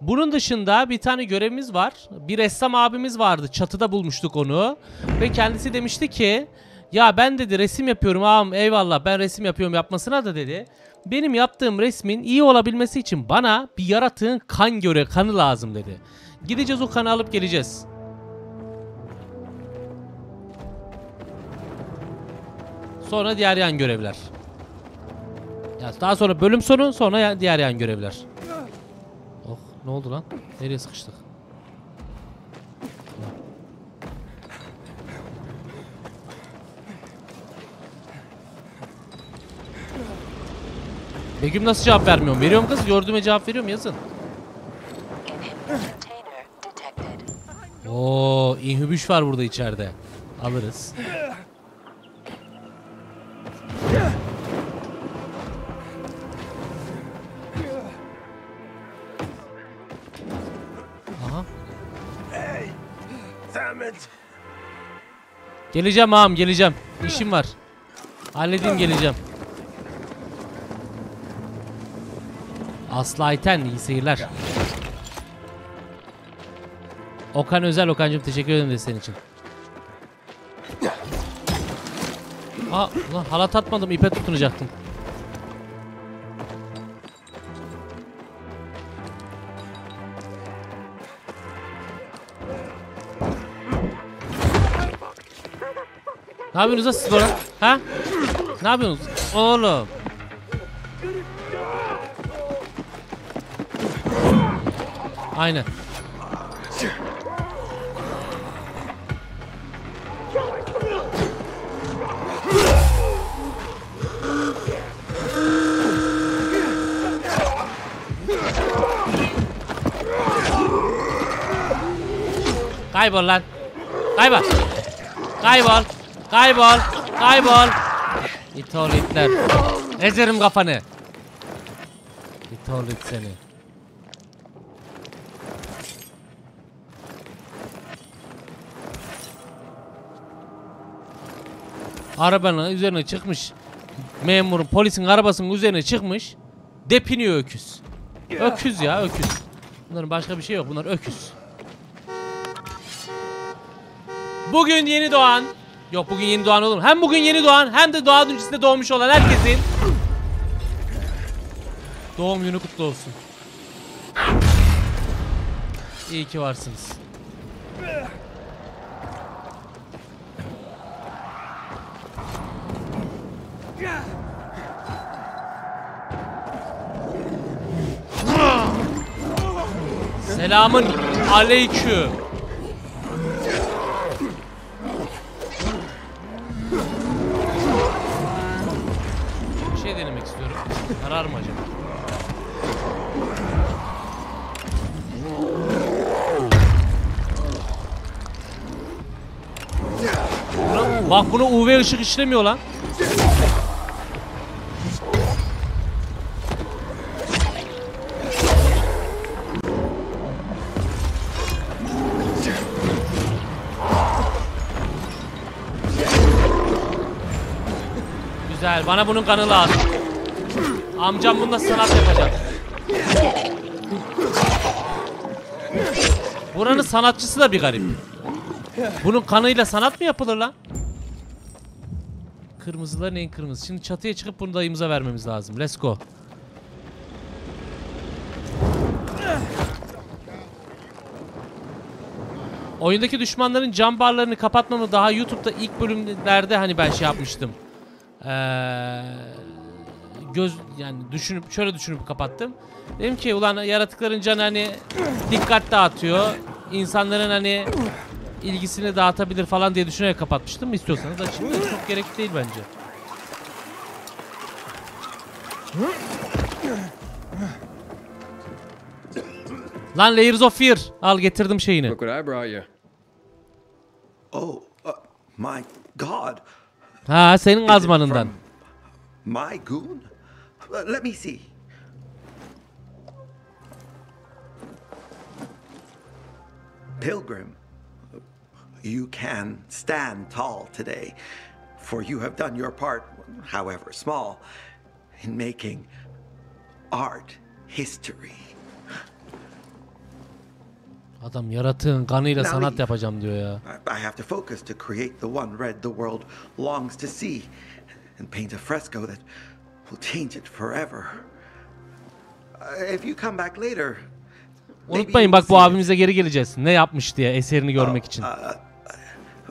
Bunun dışında bir tane görevimiz var. Bir ressam abimiz vardı. Çatıda bulmuştuk onu. Ve kendisi demişti ki ya ben dedi resim yapıyorum ağam eyvallah ben resim yapıyorum yapmasına da dedi. Benim yaptığım resmin iyi olabilmesi için bana bir yaratığın kan göre kanı lazım dedi. Gideceğiz o kanı alıp geleceğiz. Sonra diğer yan görevler. Ya daha sonra bölüm sonu sonra diğer yan görevler. Oh ne oldu lan? Nereye sıkıştık? Begüm nasıl cevap vermiyorum? Veriyorum kız. Gördüğüme cevap veriyorum yazın. Oo, inhibüş var burada içeride. Alırız. Aha. Geleceğim ağam geleceğim. İşim var. Halledeyim geleceğim. Aslı Ayten iyi seyirler. Okan Özel Okan'cığım teşekkür ederim desteğin için. Aa ulan halat atmadım ipe tutunacaktım. Ne yapıyorsunuz siz burada? Ha? Ne yapıyorsunuz? Oğlum. Aynen. Kaybol lan. Kaybol. Kaybol. Kaybol. Kaybol. İt oğlu itler. Ezerim kafanı. İt oğlu it seni. Arabanın üzerine çıkmış. Memurun, polisin arabasının üzerine çıkmış. Depiniyor öküz. Öküz ya öküz. Bunların başka bir şey yok. Bunlar öküz. Bugün yeni doğan Yok bugün yeni doğan olur. Hem bugün yeni doğan hem de doğan öncesinde doğmuş olan herkesin doğum günü kutlu olsun. İyi ki varsınız. Selamın aleyküm. Bir şey denemek istiyorum. Karar mı acaba? Bak buna UV ışık işlemiyor lan. Güzel. Bana bunun kanı lazım. Amcam bunda sanat yapacak. Buranın sanatçısı da bir garip. Bunun kanıyla sanat mı yapılır lan? Kırmızıların en kırmızı. Şimdi çatıya çıkıp bunu dayımıza vermemiz lazım. Let's go. Oyundaki düşmanların cam barlarını kapatmamı daha YouTube'da ilk bölümlerde hani ben şey yapmıştım. Ee, göz yani düşünüp şöyle düşünüp kapattım. Dedim ki ulan yaratıkların canı hani dikkat dağıtıyor. İnsanların hani ilgisini dağıtabilir falan diye düşünerek kapatmıştım. İstiyorsanız açayım da çok gerekli değil bence. Lan Layers of Fear. Al getirdim şeyini. Look what I brought you. Oh, uh, my God. Ha senin. My goon? Uh, let me see. Pilgrim, you can stand tall today, for you have done your part, however small, in making art history. Adam yaratığın kanıyla Now sanat leave. yapacağım diyor ya. I have to focus to create the one red the world longs to see, and paint a fresco that will change it forever. İf you come back later, Unutmayın bak bu abimize geri geleceğiz. Ne yapmış diye eserini görmek için. uh,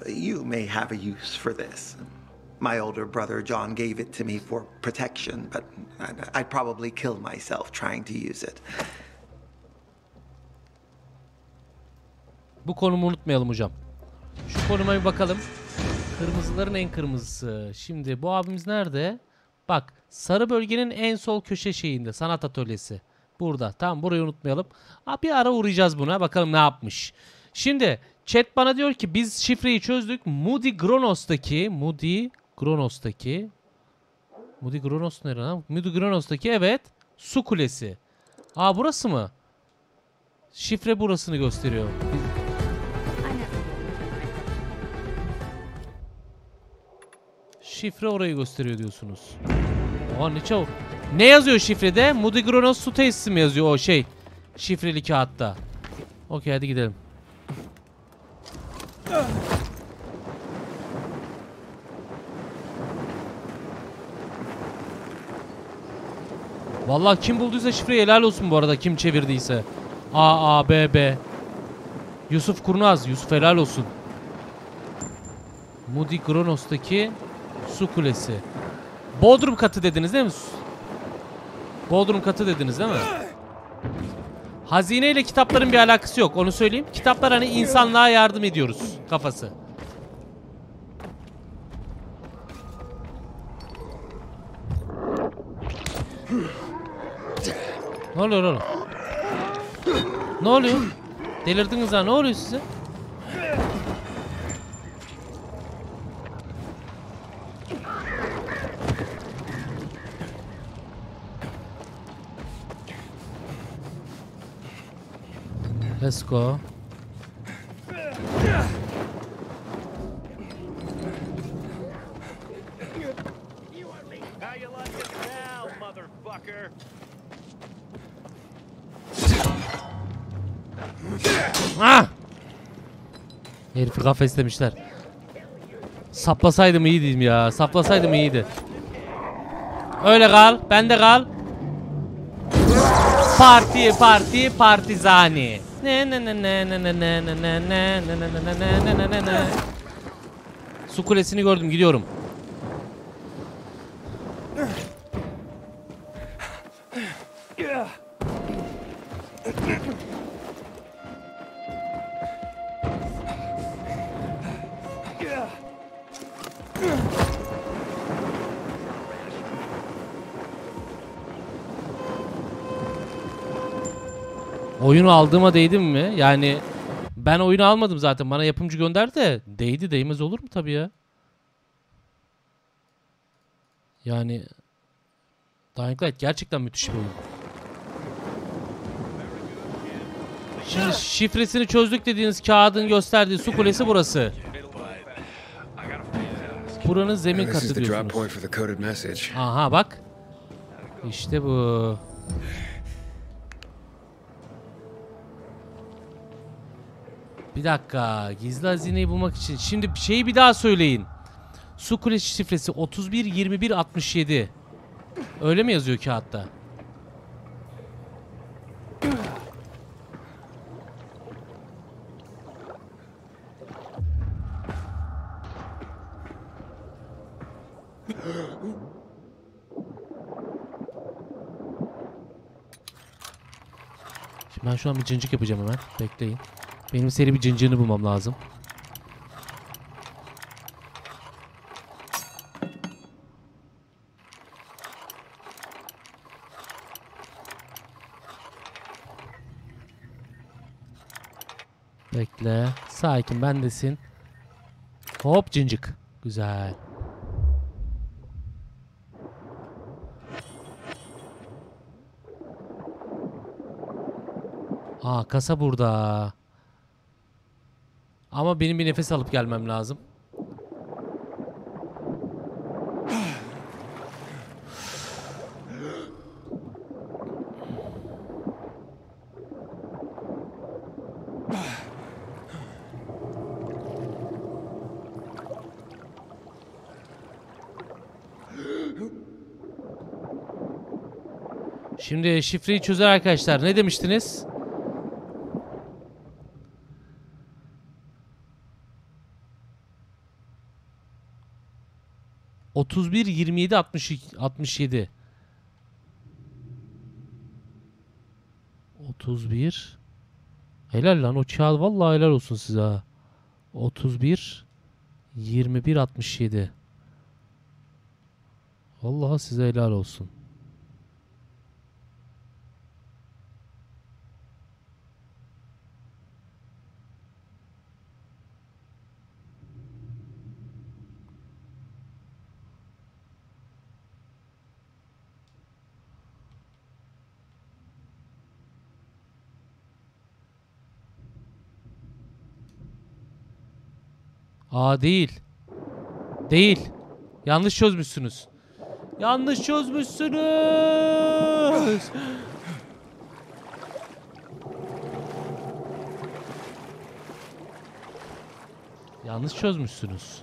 you may have a use for this. My older brother John gave it to me for protection, but I'd probably kill myself trying to use it. Bu konumu unutmayalım hocam. Şu konuma bir bakalım. Kırmızıların en kırmızısı. Şimdi bu abimiz nerede? Bak sarı bölgenin en sol köşe şeyinde sanat atölyesi. Burada. Tamam burayı unutmayalım. Ha, bir ara uğrayacağız buna. Bakalım ne yapmış. Şimdi chat bana diyor ki biz şifreyi çözdük. Moody Gronos'taki Moody Gronos'taki Moody Gronos nere lan? Moody Gronos'taki evet. Su kulesi. Aa burası mı? Şifre burasını gösteriyor. Biz- Şifre orayı gösteriyor diyorsunuz. Oha ne çabuk. Ne yazıyor şifrede? Mudigronos su tesisi mi yazıyor o şey? Şifreli kağıtta. Okey hadi gidelim. Vallahi kim bulduysa şifreyi helal olsun bu arada kim çevirdiyse. A A B B. Yusuf Kurnaz, Yusuf helal olsun. Moody Kronos'taki su kulesi. Bodrum katı dediniz değil mi? Bodrum katı dediniz değil mi? Hazine ile kitapların bir alakası yok onu söyleyeyim. Kitaplar hani insanlığa yardım ediyoruz kafası. Ne oluyor oğlum? Ne oluyor? Delirdiniz ha ne oluyor size? Let's go. Ah! Herifi kafeslemişler. Saplasaydım iyiydim ya. Saplasaydım iyiydi. Öyle kal. Bende kal. Parti parti partizani. Su kulesini gördüm gidiyorum. Oyunu aldığıma değdi mi? Yani ben oyunu almadım zaten. Bana yapımcı gönderdi de değdi değmez olur mu tabii ya? Yani Dying Light gerçekten müthiş bir oyun. Şimdi şifresini çözdük dediğiniz kağıdın gösterdiği su kulesi burası. Buranın zemin katı diyorsunuz. Aha bak. İşte bu. Bir dakika. Gizli hazineyi bulmak için. Şimdi şeyi bir daha söyleyin. Su kulesi şifresi 31 21 67. Öyle mi yazıyor kağıtta? Şimdi ben şu an bir cincik yapacağım hemen. Bekleyin. Benim seri bir cincini bulmam lazım. Bekle. Sakin bendesin. Hop cincik. Güzel. Aa kasa burada. Ama benim bir nefes alıp gelmem lazım. Şimdi şifreyi çözer arkadaşlar. Ne demiştiniz? 31 27 62 67 31 Helal lan o kağıt vallahi helal olsun size ha. 31 21 67 Vallahi size helal olsun. Aa değil. Değil. Yanlış çözmüşsünüz. Yanlış çözmüşsünüz. Yanlış çözmüşsünüz.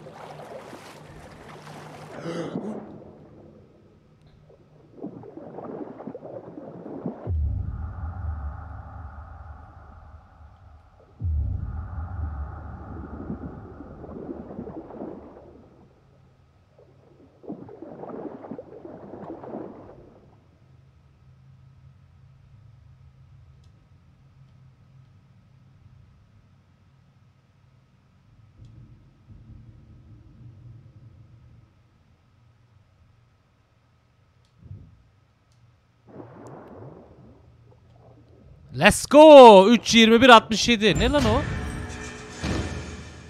Let's go. 3 21 67. Ne lan o?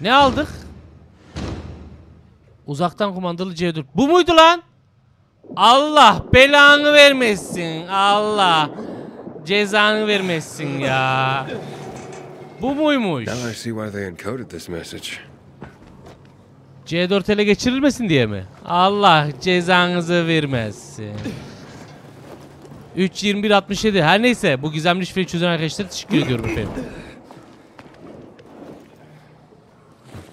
Ne aldık? Uzaktan kumandalı C4. Bu muydu lan? Allah belanı vermesin. Allah cezanı vermesin ya. Bu muymuş? Now I see why they encoded this message. C4 ele geçirilmesin diye mi? Allah cezanızı vermesin. 3 21 67. Her neyse bu gizemli şifreyi çözen arkadaşlara teşekkür ediyorum efendim.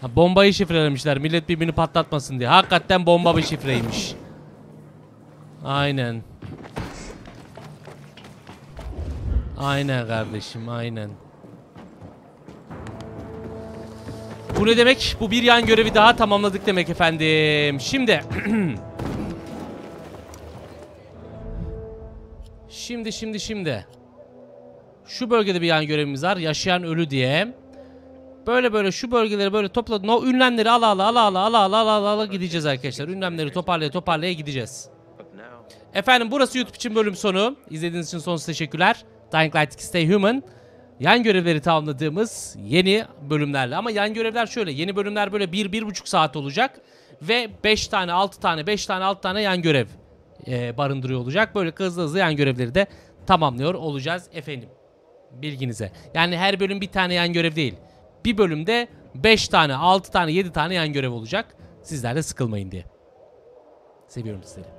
Ha, bombayı şifrelemişler millet birbirini patlatmasın diye. Hakikaten bomba bir şifreymiş. Aynen. Aynen kardeşim aynen. Bu ne demek? Bu bir yan görevi daha tamamladık demek efendim. Şimdi. şimdi şimdi şimdi. Şu bölgede bir yan görevimiz var. Yaşayan ölü diye. Böyle böyle şu bölgeleri böyle topladım. O ünlemleri ala ala ala ala ala ala ala ala gideceğiz arkadaşlar. Ünlemleri toparlaya toparlaya gideceğiz. Efendim burası YouTube için bölüm sonu. İzlediğiniz için sonsuz teşekkürler. Dying Light 2 Stay Human. Yan görevleri tamamladığımız yeni bölümlerle. Ama yan görevler şöyle. Yeni bölümler böyle 1-1,5 saat olacak. Ve 5 tane 6 tane 5 tane 6 tane yan görev e, barındırıyor olacak. Böyle hızlı hızlı yan görevleri de tamamlıyor olacağız efendim. Bilginize. Yani her bölüm bir tane yan görev değil. Bir bölümde 5 tane 6 tane 7 tane yan görev olacak. Sizler de sıkılmayın diye. Seviyorum sizleri.